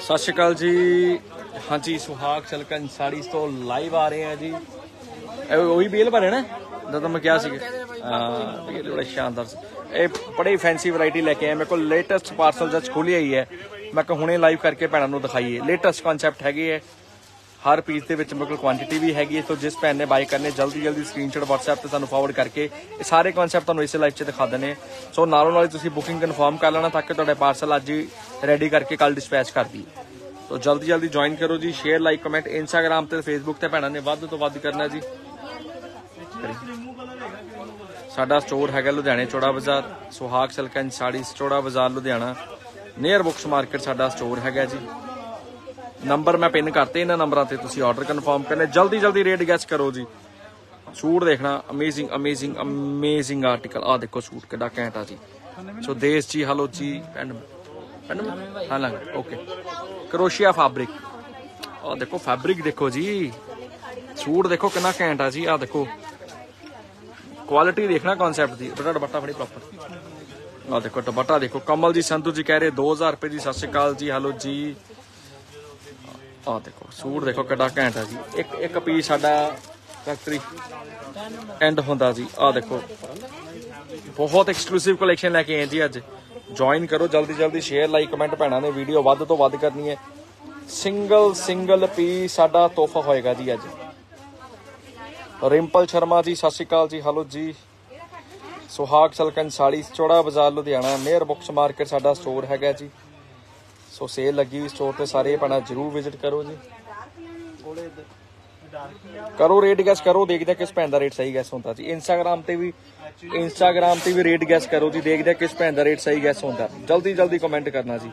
ਸਤਿ ਸ਼੍ਰੀ ਅਕਾਲ ਜੀ। ਹਾਂਜੀ, ਸੁਹਾਗ ਚਲਕਨ ਸਾੜੀਜ਼ ਤੋਂ ਲਾਈਵ ਆ ਰਹੇ ਆ ਜੀ। ਇਹ ਉਹੀ ਬੇਲ ਭਰੇ ਨਾ? ਜਦੋਂ ਮੈਂ ਕਿਹਾ ਸੀ ਹਾਂ ਬੇਲ ਬੜਾ ਸ਼ਾਨਦਾਰ ਸੀ। ਇਹ ਬੜੀ ਫੈਂਸੀ ਵੈਰਾਈਟੀ ਲੈ ਕੇ ਆਏ ਮੇਰੇ ਕੋਲ ਲੇਟੈਸਟ ਪਾਰਸਲ ਜਸ ਖੁੱਲੀ ਆਈ ਹੈ। ਮੈਂ ਕਿਹਾ ਹੁਣੇ ਲਾਈਵ ਕਰਕੇ ਭੈਣਾਂ ਨੂੰ ਦਿਖਾਈਏ। ਲੇਟੈਸਟ ਕਨਸੈਪਟ ਹੈਗੇ ਹੈ। ਹਰ ਪੀਸ ਦੇ ਵਿੱਚ ਮੇਰੇ ਕੋਲ ਕੁਆਂਟੀਟੀ ਵੀ ਹੈਗੀ ਹੈ, ਸੋ ਜਿਸ ਭੈਣ ਨੇ ਬਾਈ ਕਰਨੇ ਜਲਦੀ ਜਲਦੀ ਸਕਰੀਨਸ਼ਾਟ WhatsApp ਤੇ ਸਾਨੂੰ ਫਾਰਵਰਡ ਕਰਕੇ ਇਹ ਸਾਰੇ ਕਨਸੈਪਟ ਤੁਹਾਨੂੰ ਇਸੇ ਲਾਈਵ 'ਚ ਦਿਖਾ ਦਨੇ ਸੋ ਨਾਲੋਂ ਨਾਲ ਹੀ ਤੁਸੀਂ ਬੁਕਿੰਗ ਕਨਫਰਮ ਕਰ ਲੈਣਾ ਤਾਂ ਕਿ ਤੁਹਾਡੇ ਪਾਰਸਲ ਅੱਜ ਹੀ ਰੈਡੀ ਕਰਕੇ ਕੱਲ ਡਿਸਪੈਚ ਕਰ ਦਈਏ। ਸੋ ਜਲਦੀ ਜਲਦੀ ਜੁਆਇਨ ਕਰੋ ਜੀ ਸ਼ੇਅਰ ਲਾਈਕ ਕਮੈਂਟ ਇੰਸਟਾਗ੍ਰam ਤੇ ਫੇਸਬੁੱਕ ਤੇ ਭੈਣਾਂ ਨੇ ਵੱਧ ਤੋਂ ਵੱਧ ਕਰਨਾ ਜੀ। ਸਾਡਾ ਸਟੋਰ ਹੈਗਾ ਲੁਧਿਆਣੇ ਚੌੜਾ ਬਾਜ਼ਾਰ ਸੁਹਾਗ silken sari Chaura Bazaar Ludhiana. Near books market ਸਾਡਾ ਸਟੋਰ ਹੈਗਾ ਜੀ। ਨੰਬਰ ਮੈਂ ਪਿੰਨ ਕਰਤੇ ਇਹਨਾਂ ਨੰਬਰਾਂ ਤੇ, ਤੁਸੀਂ ਆਰਡਰ ਕਨਫਰਮ ਕਰਨਾ। ਜਲਦੀ ਜਲਦੀ ਰੇਟ ਗੈਸ ਕਰੋ ਜੀ। ਸੂਟ ਦੇਖਣਾ ਅਮੇਜ਼ਿੰਗ ਅਮੇਜ਼ਿੰਗ ਅਮੇਜ਼ਿੰਗ ਆਰਟੀਕਲ ਆ ਦੇਖੋ ਸੂਟ ਕਿੱਡਾ ਘੈਂਟ ਆ ਜੀ। ਸੋ ਦੇਸ਼ ਜੀ ਹਲੋ ਜੀ ਐਂਡ ਐਂਡ ਹਾਂ ਲੰਗ ਓਕੇ ਕਰੋਸ਼ੀਆ ਫੈਬਰਿਕ ਆ ਦੇਖੋ ਫੈਬਰਿਕ ਦੇਖੋ ਜੀ। ਸੂਟ ਦੇਖੋ ਕਿੰਨਾ ਘੈਂਟ ਆ ਜੀ। ਆ ਦੇਖੋ। ਕੁਆਲਿਟੀ ਦੇਖਣਾ ਕਨਸੈਪਟ ਦੀ। ਬਟਾ ਦੁਪੱਟਾ ਫੜੀ ਪ੍ਰੋਪਰ ਆ ਦੇਖੋ ਦੁਪੱਟਾ ਦੇਖੋ। ਕਮਲ ਜੀ ਸੰਧੂ ਜੀ ਕਹਿ ਰਹੇ 2000 ਰੁਪਏ ਜੀ ਸਤਿ ਸ਼੍ਰੀ ਅਕਾਲ ਜੀ ਹਲੋ ਜੀ। ਆ ਦੇਖੋ, ਸੂਟ ਦੇਖੋ ਕਿੱਡਾ ਘੈਂਟ ਆ ਜੀ। ਇੱਕ ਇੱਕ ਪੀਸ ਸਾਡਾ ਫੈਕਟਰੀ ਐਂਡ ਹੁੰਦਾ ਜੀ। ਆ ਦੇਖੋ, ਬਹੁਤ ਐਕਸਕਲੂਸਿਵ ਕਲੈਕਸ਼ਨ ਲੈ ਕੇ ਆਏ ਜੀ ਅੱਜ। ਜੁਆਇਨ ਕਰੋ, ਜਲਦੀ ਜਲਦੀ ਸ਼ੇਅਰ ਲਾਈਕ ਕਮੈਂਟ ਭੈਣਾਂ ਨੇ ਵੀਡੀਓ ਵੱਧ ਤੋਂ ਵੱਧ ਕਰਨੀ ਹੈ। ਸਿੰਗਲ ਸਿੰਗਲ ਪੀਸ ਸਾਡਾ ਤੋਹਫਾ ਹੋਏਗਾ ਜੀ ਅੱਜ। ਰਿੰਪਲ ਸ਼ਰਮਾ ਜੀ, ਸਤਿ ਸ਼੍ਰੀ ਅਕਾਲ ਜੀ, ਹਲੋ ਜੀ। ਸੁਹਾਗ ਸਲਕਨ sari, Chaura Bazaar Ludhiana near books market ਸਾਡਾ ਸਟੋਰ ਹੈਗਾ ਜੀ। ਸੋ ਸੇਲ ਲੱਗੀ ਸਟੋਰ ਤੇ ਸਾਰੇ ਭੈਣਾਂ ਜਰੂਰ ਵਿਜ਼ਿਟ ਕਰੋ ਜੀ। ਕਰੋ ਰੇਟ ਗੈਸ ਕਰੋ, ਦੇਖਦੇ ਹਾਂ ਕਿਸ ਭੈਣ ਦਾ ਰੇਟ ਸਹੀ ਗੈਸ ਹੁੰਦਾ ਜੀ। ਇੰਸਟਾਗ੍ਰam ਤੇ ਵੀ ਇੰਸਟਾਗ੍ਰam ਤੇ ਵੀ ਰੇਟ ਗੈਸ ਕਰੋ ਜੀ, ਦੇਖਦੇ ਹਾਂ ਕਿਸ ਭੈਣ ਦਾ ਰੇਟ ਸਹੀ ਗੈਸ ਹੁੰਦਾ। ਜਲਦੀ ਜਲਦੀ ਕਮੈਂਟ ਕਰਨਾ ਜੀ।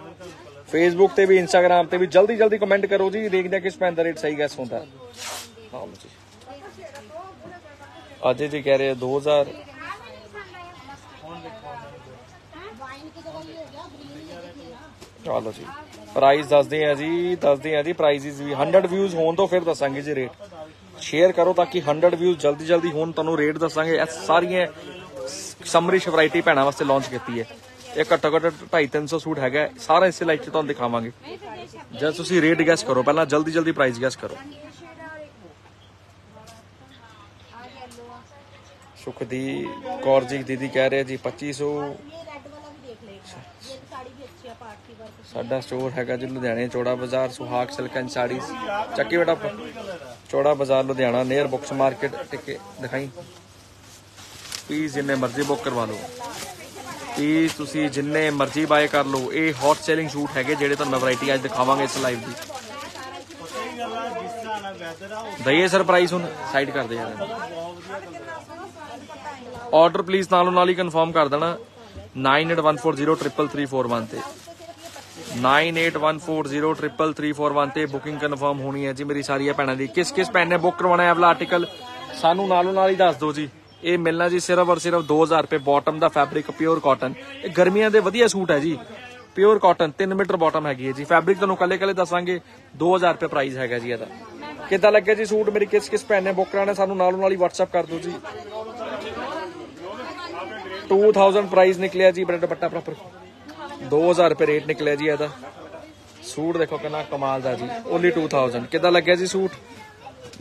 ਫੇਸਬੁੱਕ ਤੇ ਵੀ ਇੰਸਟਾਗ੍ਰam ਤੇ ਵੀ ਜਲਦੀ ਜਲਦੀ ਕਮੈਂਟ ਕਰੋ ਜੀ, ਦੇਖਦੇ ਹਾਂ ਕਿਸ ਭੈਣ ਦਾ ਰੇਟ ਸਹੀ ਗੈਸ ਹੁੰਦਾ। ਹਾਂ ਜੀ। ਅਜੇ ਜੀ ਕਹਿ ਰਹੇ 2000 ਚਲੋ ਜੀ। ਪ੍ਰਾਈਸ ਦੱਸਦੇ ਆ ਜੀ, ਦੱਸਦੇ ਆ ਜੀ ਪ੍ਰਾਈਸਿਸ ਵੀ 100 ਵਿਊਜ਼ ਹੋਣ ਤੋਂ ਫਿਰ ਦੱਸਾਂਗੇ ਜੀ ਰੇਟ ਸ਼ੇਅਰ ਕਰੋ ਤਾਂ ਕਿ 100 ਵਿਊਜ਼ ਜਲਦੀ ਜਲਦੀ ਹੋਣ, ਤੁਹਾਨੂੰ ਰੇਟ ਦੱਸਾਂਗੇ। ਇਹ ਸਾਰੀਆਂ ਸਮਰਿਸ਼ ਵੈਰਾਈਟੀ ਭੈਣਾਂ ਵਾਸਤੇ ਲਾਂਚ ਕੀਤੀ ਹੈ। ਇਹ ਘੱਟੋ ਘੱਟ 250 ਸੂਟ ਹੈਗਾ। ਸਾਰਾ ਇਸੇ ਲਾਈਕ ਤੁਹਾਨੂੰ ਦਿਖਾਵਾਂਗੇ। ਜਦ ਤੁਸੀਂ ਰੇਟ ਗੈਸ ਕਰੋ, ਪਹਿਲਾਂ ਜਲਦੀ ਜਲਦੀ ਪ੍ਰਾਈਸ ਗੈਸ ਕਰੋ। ਸੁਖਦੀ ਕੌਰ ਜੀ ਦੀਦੀ ਕਹਿ ਰਹੇ ਜੀ 2500 ਸਾਡਾ ਸਟੋਰ ਹੈਗਾ ਜੀ ਲੁਧਿਆਣੇ ਚੌੜਾ ਬਾਜ਼ਾਰ, ਸੁਹਾਗ ਸਿਲਕਨ ਸਾੜੀ ਚੱਕੀ ਬੇਟਾ Chaura Bazaar Ludhiana near books market ਟਿਕੇ ਦਿਖਾਈ। ਪਲੀਜ਼ ਜਿੰਨੇ ਮਰਜ਼ੀ ਬੁੱਕ ਕਰਵਾ ਲਓ। ਪਲੀਜ਼ ਤੁਸੀਂ ਜਿੰਨੇ ਮਰਜ਼ੀ ਬਾਏ ਕਰ ਲਓ। ਇਹ ਹੌਟ ਸੇਲਿੰਗ ਸ਼ੂਟ ਹੈਗੇ ਜਿਹੜੇ ਤੁਹਾਨੂੰ ਵੈਰਾਈਟੀ ਅੱਜ ਦਿਖਾਵਾਂਗੇ ਇਸ ਲਾਈਵ ਦੀ। ਦਈਏ ਸਰਪ੍ਰਾਈਜ਼ ਹੁਣ ਸਾਈਡ ਕਰਦੇ ਯਾਰ ਆਰਡਰ ਪਲੀਜ਼ ਨਾਲੋਂ ਨਾਲ ਹੀ ਕਨਫਰਮ ਕਰ ਦੇਣਾ। 9814033341 ਤੇ 9814033341 ਤੇ ਬੁਕਿੰਗ ਕਨਫਰਮ ਹੋਣੀ ਹੈ ਜੀ ਮੇਰੀ ਸਾਰੀਆਂ ਭੈਣਾਂ ਦੀ ਕਿਸ ਕਿਸ ਭੈਣ ਨੇ ਬੁੱਕ ਕਰਵਾਉਣਾ ਹੈ ਅਗਲਾ ਆਰਟੀਕਲ ਸਾਨੂੰ ਨਾਲੋਂ ਨਾਲ ਹੀ ਦੱਸ ਦਿਓ ਜੀ ਇਹ ਮਿਲਣਾ ਜੀ ਸਿਰਫ ਔਰ ਸਿਰਫ 2000 ਰੁਪਏ ਬਾਟਮ ਦਾ ਫੈਬਰਿਕ ਪਿਓਰ ਕਾਟਨ ਇਹ ਗਰਮੀਆਂ ਦੇ ਵਧੀਆ ਸੂਟ ਹੈ ਜੀ ਪਿਓਰ ਕਾਟਨ 3 ਮੀਟਰ ਬਾਟਮ ਹੈਗੀ ਹੈ ਜੀ। ਫੈਬਰਿਕ ਤੁਹਾਨੂੰ ਕੱਲੇ ਕੱਲੇ ਦੱਸਾਂਗੇ। 2000 ਰੁਪਏ ਪ੍ਰਾਈਸ ਹੈਗਾ ਜੀ ਇਹਦਾ। ਕਿੱਦਾਂ ਲੱਗਿਆ ਜੀ ਸੂਟ ਮੇਰੀ ਕਿਸ ਕਿਸ ਭੈਣ ਨੇ ਬੁੱਕ ਕਰਾਣਾ ਸਾਨੂੰ ਨਾਲੋਂ ਨਾਲ ਹੀ WhatsApp ਕਰ ਦਿਓ ਜੀ। 2000 ਪ੍ਰਾਈਸ ਨਿਕਲਿਆ ਜੀ ਬੜਾ ਦੁਪੱਟਾ ਪ੍ਰੋਪਰ 2000 ਰੁਪਏ ਰੇਟ ਨਿਕਲਿਆ ਜੀ ਇਹਦਾ। ਸੂਟ ਦੇਖੋ ਕਿੰਨਾ ਕਮਾਲ ਦਾ ਜੀ ਓਨਲੀ 2000 ਕਿਦਾਂ ਲੱਗਿਆ ਜੀ ਸੂਟ?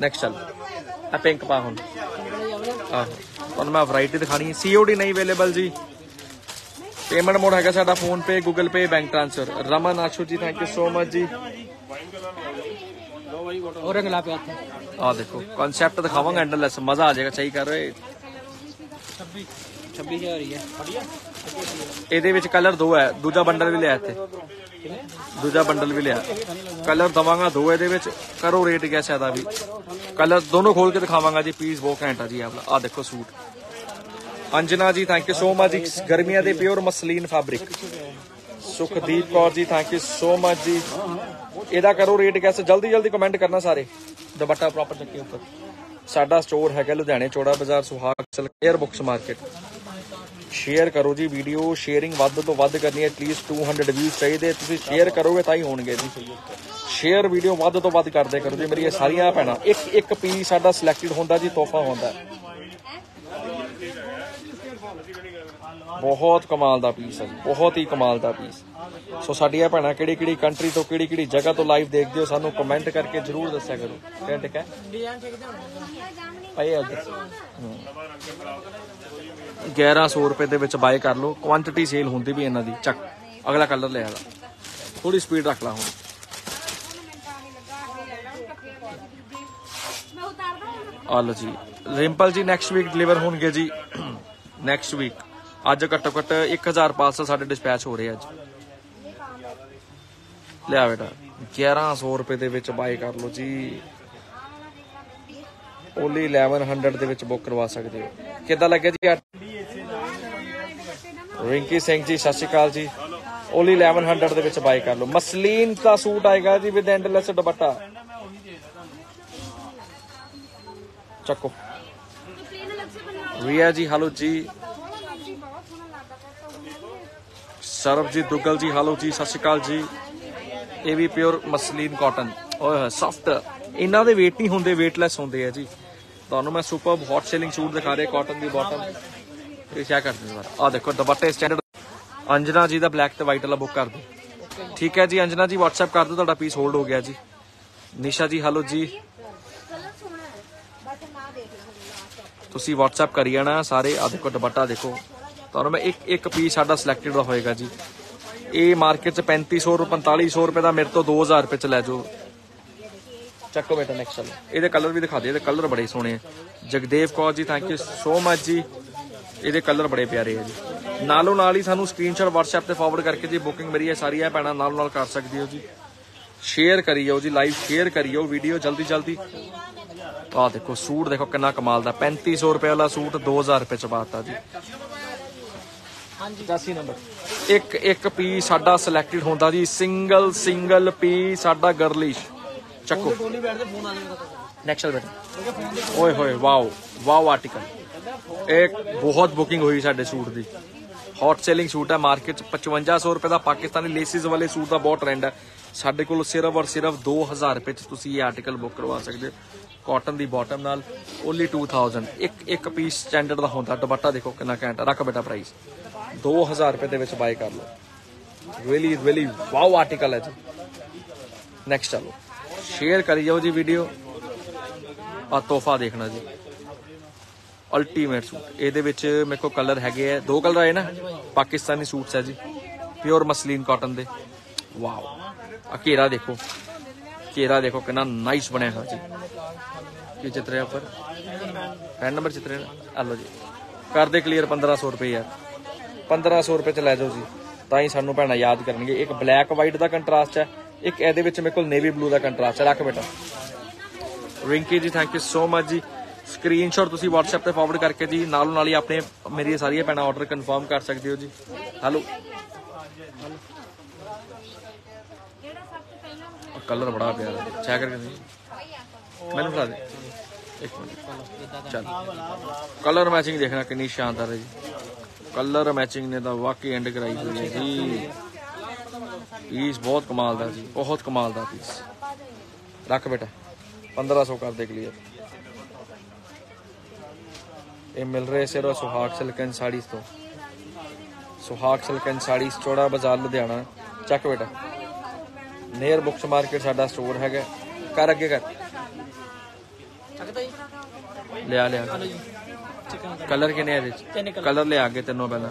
ਨੈਕਸਟ ਚੱਲ। ਆ ਪਿੰਕ ਪਾ ਹੁਣ। ਆਹ। ਤੁਹਾਨੂੰ ਮੈਂ ਵੈਰਾਈਟੀ ਦਿਖਾਣੀ ਹੈ। ਸੀਓਡੀ ਨਹੀਂ ਅਵੇਲੇਬਲ ਜੀ। ਪੇਮੈਂਟ ਮੋਡ ਹੈਗਾ ਸਾਡਾ PhonePe Google Pay bank transfer Raman Ashu ji thank you so much ਜੀ। ਆ ਦੇਖੋ ਕਨਸੈਪਟ ਦਿਖਾਵਾਂਗਾ ਐਂਡਲੈਸ ਮਜ਼ਾ ਆ ਜਾਏਗਾ ਸਹੀ ਕਰ ਰਹੇ। ਹੈ ਇਹਦੇ ਵਿੱਚ ਕਲਰ ਦੋ ਹੈ। ਦੂਜਾ ਬੰਡਲ ਵੀ ਲਿਆ ਇੱਥੇ। ਦੂਜਾ ਬੰਡਲ ਵੀ ਲਿਆ। ਕਲਰ ਦਵਾਂਗਾ ਦੋ ਇਹਦੇ ਵਿੱਚ। ਕਰੋ ਰੇਟ ਕਿਆ ਸ਼ਾਇਦਾ ਵੀ। ਕਲਰ ਦੋਨੋਂ ਖੋਲ ਕੇ ਦਿਖਾਵਾਂਗਾ ਜੀ। ਪੀਸ ਬਹੁਤ ਘੈਂਟ ਜੀ ਆਪਣਾ ਆ ਦੇਖੋ ਸੂਟ। ਅੰਜਨਾ ਜੀ ਥੈਂਕ ਯੂ ਸੋ ਮਚ ਜੀ। ਗਰਮੀਆਂ ਦੇ pure muslin fabric Sukhdeep Kaur ji thank you so much ਜੀ। ਇਹਦਾ ਕਰੋ ਰੇਟ ਕਿਆ ਜਲਦੀ ਜਲਦੀ ਕਮੈਂਟ ਕਰਨਾ ਸਾਰੇ। ਦੁਪੱਟਾ ਪ੍ਰੋਪਰ ਚੱਕੇ ਉੱਪਰ। ਸਾਡਾ ਸਟੋਰ ਹੈਗਾ ਲੁਧਿਆਣੇ ਚੋੜਾ ਬਾਜ਼ਾਰ ਸੁਹਾਗ ਸਲ 에ਅਰ ਮਾਰਕੀਟ ਸ਼ੇਅਰ ਕਰੋ ਜੀ ਵੀਡੀਓ ਸ਼ੇਅਰਿੰਗ ਵੱਧ ਤੋਂ ਵੱਧ ਕਰਨੀ ਹੈ ਐਟਲੀਸਟ 200 ਵਿਊਜ਼ ਚਾਹੀਦੇ ਤੁਸੀਂ ਸ਼ੇਅਰ ਕਰੋਗੇ ਤਾਂ ਹੀ ਹੋਣਗੇ ਜੀ। ਸ਼ੇਅਰ ਵੀਡੀਓ ਵੱਧ ਤੋਂ ਵੱਧ ਕਰਦੇ ਕਰੋ ਜੀ ਮੇਰੀਆਂ ਸਾਰੀਆਂ ਭੈਣਾਂ। ਇੱਕ ਇੱਕ ਪੀਸ ਸਾਡਾ ਸਿਲੈਕਟਡ ਹੁੰਦਾ ਜੀ ਤੋਹਫਾ ਹੁੰਦਾ। ਬਹੁਤ ਕਮਾਲ ਦਾ ਪੀਸ ਹੈ ਜੀ ਬਹੁਤ ਹੀ ਕਮਾਲ ਦਾ ਪੀਸ ਸੋ ਸਾਡੀਆਂ ਭੈਣਾਂ ਕਿਹੜੀ ਕਿਹੜੀ ਕੰਟਰੀ ਤੋਂ ਕਿਹੜੀ ਕਿਹੜੀ ਜਗ੍ਹਾ ਤੋਂ ਲਾਈਵ ਦੇਖਦੇ ਹੋ ਸਾਨੂੰ ਕਮੈਂਟ ਕਰਕੇ ਜਰੂਰ ਦੱਸਿਆ ਕਰੋ। ਠੀਕ ਉੱਧਰ। ਹਮ। 1100 ਰੁਪਏ ਦੇ ਵਿੱਚ ਬਾਏ ਕਰ ਲਓ। ਕੁਆਂਟੀਟੀ ਸੇਲ ਹੁੰਦੀ ਵੀ ਇਹਨਾਂ ਦੀ, ਚੱਕ। ਅਗਲਾ ਕਲਰ ਲੈ ਆਦਾ ਥੋੜੀ ਸਪੀਡ ਰੱਖ ਲਾ ਹੁਣ। ਆ ਲਓ ਜੀ। ਰਿੰਪਲ ਜੀ ਨੈਕਸਟ ਵੀਕ ਡਿਲੀਵਰ ਹੋਣਗੇ ਜੀ। ਨੈਕਸਟ ਵੀਕ ਅੱਜ ਘੱਟੋ ਘੱਟ 1000 ਪਾਰਸਲ ਸਾਡੇ ਡਿਸਪੈਚ ਹੋ ਰਹੇ ਅੱਜ। ਲਿਆ ਬੇਟਾ। 1100 ਰੁਪਏ ਦੇ ਵਿੱਚ ਬਾਏ ਕਰ ਲਓ ਜੀ। ਓਨਲੀ 1100 ਦੇ ਵਿੱਚ ਬੁੱਕ ਕਰਵਾ ਸਕਦੇ ਹੋ। ਕਿੱਦਾਂ ਲੱਗਿਆ ਜੀ ਆਹ? ਰਿੰਕੀ ਸਿੰਘ ਜੀ, ਸਤਿ ਸ਼੍ਰੀ ਅਕਾਲ ਜੀ। ਓਨਲੀ 1100 ਦੇ ਵਿੱਚ ਬਾਏ ਕਰ ਲਓ। ਮਸਲੀਨ ਦਾ ਸੂਟ ਆਏਗਾ ਜੀ ਵਿਦ ਐਂਡਲੈਸ ਦੁਪੱਟਾ। ਚੱਕੋ। ਰੀਆ ਜੀ, ਹਲੋ ਜੀ। ਸਰਬਜੀਤ ਦੁੱਗਲ ਜੀ, ਹਲੋ ਜੀ, ਸਤਿ ਸ਼੍ਰੀ ਅਕਾਲ ਜੀ। ਇਹ ਵੀ ਪਿਓਰ ਮਸਲੀਨ ਕਾਟਨ ਓਏ ਹੋਏ ਸੌਫਟ ਇਹਨਾਂ ਦੇ weight ਨਹੀਂ ਹੁੰਦੇ, weightless ਹੁੰਦੇ ਆ ਜੀ। ਤੁਹਾਨੂੰ ਮੈਂ ਸੁਪਰ ਹੌਟ ਸੇਲਿੰਗ ਸੂਟ ਦਿਖਾ ਰਿਹਾ ਕਾਟਨ ਦੀ ਬਾਟਮ ਇਹ ਕੀ ਕਰਦੇ ਸਰ? ਆ ਦੇਖੋ, ਦੁਪੱਟੇ ਸਟੈਂਡਰਡ ਅੰਜਨਾ ਜੀ ਦਾ ਬਲੈਕ ਤੇ ਵਾਈਟ ਵਾਲਾ ਬੁੱਕ ਕਰ ਦਿਓ ਠੀਕ ਹੈ ਜੀ, ਅੰਜਨਾ ਜੀ, WhatsApp ਕਰ ਦਿਓ, ਤੁਹਾਡਾ ਪੀਸ ਹੋਲਡ ਹੋ ਗਿਆ ਜੀ। ਨਿਸ਼ਾ ਜੀ ਹਲੋ ਜੀ। ਤੁਸੀਂ WhatsApp ਕਰੀ ਜਾਣਾ, ਸਾਰੇ ਆ ਦੇਖੋ, ਦੁਪੱਟਾ ਦੇਖੋ। ਤੁਹਾਨੂੰ ਮੈਂ ਇੱਕ ਇੱਕ ਪੀਸ ਸਾਡਾ ਸਿਲੈਕਟਡ ਦਾ ਹੋਏਗਾ ਜੀ। ਇਹ ਮਾਰਕੀਟ ਚ 3500 ਰੁਪਏ 4500 ਰੁਪਏ ਦਾ ਮੇਰੇ ਤੋਂ 2000 ਰੁਪਏ ਚ ਲੈ ਜਾਓ। ਚੱਕੋ ਬੇਟਾ ਨੈਕਸਟ ਚਲੋ। ਇਹਦੇ ਕਲਰ ਵੀ ਦਿਖਾ ਦੇ ਇਹਦੇ ਕਲਰ ਬੜੇ ਸੋਹਣੇ ਆ। Jagdev Kaur ji thank you so much ਜੀ। ਇਹਦੇ ਕਲਰ ਬੜੇ ਪਿਆਰੇ ਆ ਜੀ। ਨਾਲੋਂ ਨਾਲ ਹੀ ਸਾਨੂੰ ਸਕਰੀਨਸ਼ਾਟ WhatsApp ਤੇ ਫਾਰਵਰਡ ਕਰਕੇ ਜੀ ਬੁਕਿੰਗ ਮੇਰੀ ਹੈ ਸਾਰੀਆਂ ਭੈਣਾਂ ਨਾਲੋਂ ਨਾਲ ਕਰ ਸਕਦੀ ਹੋ ਜੀ। ਸ਼ੇਅਰ ਕਰੀਓ ਜੀ ਲਾਈਵ ਸ਼ੇਅਰ ਕਰੀਓ ਵੀਡੀਓ ਜਲਦੀ ਜਲਦੀ। ਆਹ ਦੇਖੋ ਸੂਟ ਦੇਖੋ ਕਿੰਨਾ ਕਮਾਲ ਦਾ 3500 ਰੁਪਏ ਵਾਲਾ ਸੂਟ 2000 ਰੁਪਏ ਚ ਪਾਤਾ ਜੀ। ਹਾਂਜੀ 85 ਨੰਬਰ। ਇੱਕ ਇੱਕ ਪੀਸ ਸਾਡਾ ਸਿਲੈਕਟਡ ਹੁੰਦਾ ਜੀ ਸਿੰਗਲ ਸਿੰਗਲ ਪੀਸ ਸਾਡਾ ਗਰਲਿਸ਼ ਚੱਕੋ। ਫੋਨ ਆ ਜਾਏਗਾ ਨੈਕਸਟ ਬੇਟਾ ਓਏ ਹੋਏ ਵਾਓ ਵਾਓ ਆਰਟੀਕਲ ਇੱਕ ਬਹੁਤ ਬੁਕਿੰਗ ਹੋਈ ਸਾਡੇ ਸੂਟ ਦੀ। ਹੌਟ ਸੇਲਿੰਗ ਸੂਟ ਹੈ ਮਾਰਕੀਟ ਚ 5500 ਰੁਪਏ ਦਾ ਪਾਕਿਸਤਾਨੀ ਲੇਸਿਸ ਵਾਲੇ ਸੂਟ ਦਾ ਬਹੁਤ ਟ੍ਰੈਂਡ ਹੈ। ਸਾਡੇ ਕੋਲ ਸਿਰਫ ਔਰ ਸਿਰਫ 2000 ਰੁਪਏ ਚ ਤੁਸੀਂ ਇਹ ਆਰਟੀਕਲ ਬੁੱਕ ਕਰਵਾ ਸਕਦੇ ਹੋ। ਕਾਟਨ ਦੀ ਬਾਟਮ ਨਾਲ ਓਨਲੀ 2000 ਇੱਕ ਇੱਕ ਪੀਸ ਸਟੈਂਡਰਡ ਦਾ ਹੁੰਦਾ ਦੁਪੱਟਾ ਦੇਖੋ ਕਿੰਨਾ ਘੈਂਟ। ਰੱਖ ਬੇਟਾ ਪ੍ਰਾਈਸ 2000 ਰੁਪਏ ਦੇ ਵਿੱਚ ਬਾਈ ਕਰ ਲਓ। ਰੀਅਲੀ ਰੀਅਲੀ ਵਾਓ ਆਰਟੀਕਲ ਹੈ ਜੀ। ਨੈਕਸਟ ਚਲੋ। ਸ਼ੇਅਰ ਕਰੀ ਜਾਓ ਜੀ ਵੀਡੀਓ। ਆ ਤੋਹਫਾ ਦੇਖਣਾ ਜੀ। Ultimate suit. ਇਹਦੇ ਵਿੱਚ ਮੇਰੇ ਕੋਲ ਕਲਰ ਹੈਗੇ ਆ। ਦੋ ਕਲਰ ਆਏ ਨਾ। ਪਾਕਿਸਤਾਨੀ ਸੂਟਸ ਹੈ ਜੀ। ਪਿਓਰ ਮਸਲੀਨ ਕਾਟਨ ਦੇ। ਵਾਓ ਆ ਘੇਰਾ ਦੇਖੋ। ਘੇਰਾ ਦੇਖੋ ਕਿੰਨਾ ਨਾਈਸ ਬਣਿਆ ਹੋਇਆ ਜੀ। ਕੀ ਚਿੱਤਰ ਉੱਪਰ? ਪੈਨ ਨੰਬਰ ਚਿੱਤਰ ਆ ਲਓ ਜੀ। ਕਰ ਦੇ ਕਲੀਅਰ 1500 ਰੁਪਏ ਯਾਰ। 1500 ਰੁਪਏ ਚ ਲੈ ਜਾਓ ਜੀ। ਤਾਂ ਹੀ ਸਾਨੂੰ ਭੈਣਾਂ ਯਾਦ ਕਰਨਗੇ। ਇੱਕ ਬਲੈਕ ਵਾਈਟ ਦਾ ਕੰਟਰਾਸਟ ਹੈ। ਇੱਕ ਇਹਦੇ ਵਿੱਚ ਮੇਰੇ ਕੋਲ ਨੇਵੀ ਬਲੂ ਦਾ ਕੰਟਰਾਸਟ ਰੱਖ ਬੇਟਾ। Rinki ji thank you so much ਜੀ। ਸਕਰੀਨਸ਼ਾਟ ਤੁਸੀਂ WhatsApp ਤੇ ਫਾਰਵਰਡ ਕਰਕੇ ਜੀ, ਨਾਲੋਂ ਨਾਲ ਹੀ ਆਪਣੇ ਮੇਰੀਆਂ ਸਾਰੀਆਂ ਭੈਣਾਂ ਆਰਡਰ ਕਨਫਰਮ ਕਰ ਸਕਦੇ ਹੋ ਜੀ। ਹੈਲੋ ਕਲਰ ਬੜਾ ਪਿਆਰਾ। ਚੈੱਕ ਕਰਕੇ ਦੇ ਮੈਨੂੰ ਫੜਾ ਦੇ। ਇੱਕ ਮਿੰਟ। ਚੱਲ। ਕਲਰ ਮੈਚਿੰਗ ਦੇਖਣਾ ਕਿੰਨੀ ਸ਼ਾਨਦਾਰ ਹੈ ਜੀ। ਕਲਰ ਮੈਚਿੰਗ ਨੇ ਤਾਂ ਵਾਕਈ ਐਂਡ ਕਰਾਈ ਹੋਈ ਹੈ ਜੀ। ਪੀਸ ਬਹੁਤ ਕਮਾਲ ਦਾ ਜੀ ਬਹੁਤ ਕਮਾਲ ਦਾ ਪੀਸ ਰੱਖ ਬੇਟਾ 1500 ਕਰ ਦੇ ਕਲੀਅਰ ਇਹ ਮਿਲ ਰਹੇ ਸਿਰਫ ਸੁਹਾਗ ਸਿਲਕਨ ਸਾੜੀਜ਼ ਤੋਂ। ਸੁਹਾਗ ਸਿਲਕਨ ਸਾੜੀਜ਼ ਚੌੜਾ ਬਾਜ਼ਾਰ ਲੁਧਿਆਣਾ। ਚੱਕ ਬੇਟਾ। ਨੀਅਰ ਬੁਕਸ ਮਾਰਕੀਟ ਸਾਡਾ ਸਟੋਰ ਹੈਗਾ। ਕਰ ਅੱਗੇ ਕਰ। ਲਿਆ ਲਿਆ। ਕਲਰ ਕਿੰਨੇ ਆ ਇਹਦੇ ਤਿੰਨ ਚ colour। ਕਲਰ ਲਿਆ ਕੇ ਤੈਨੂੰ ਪਹਿਲਾਂ।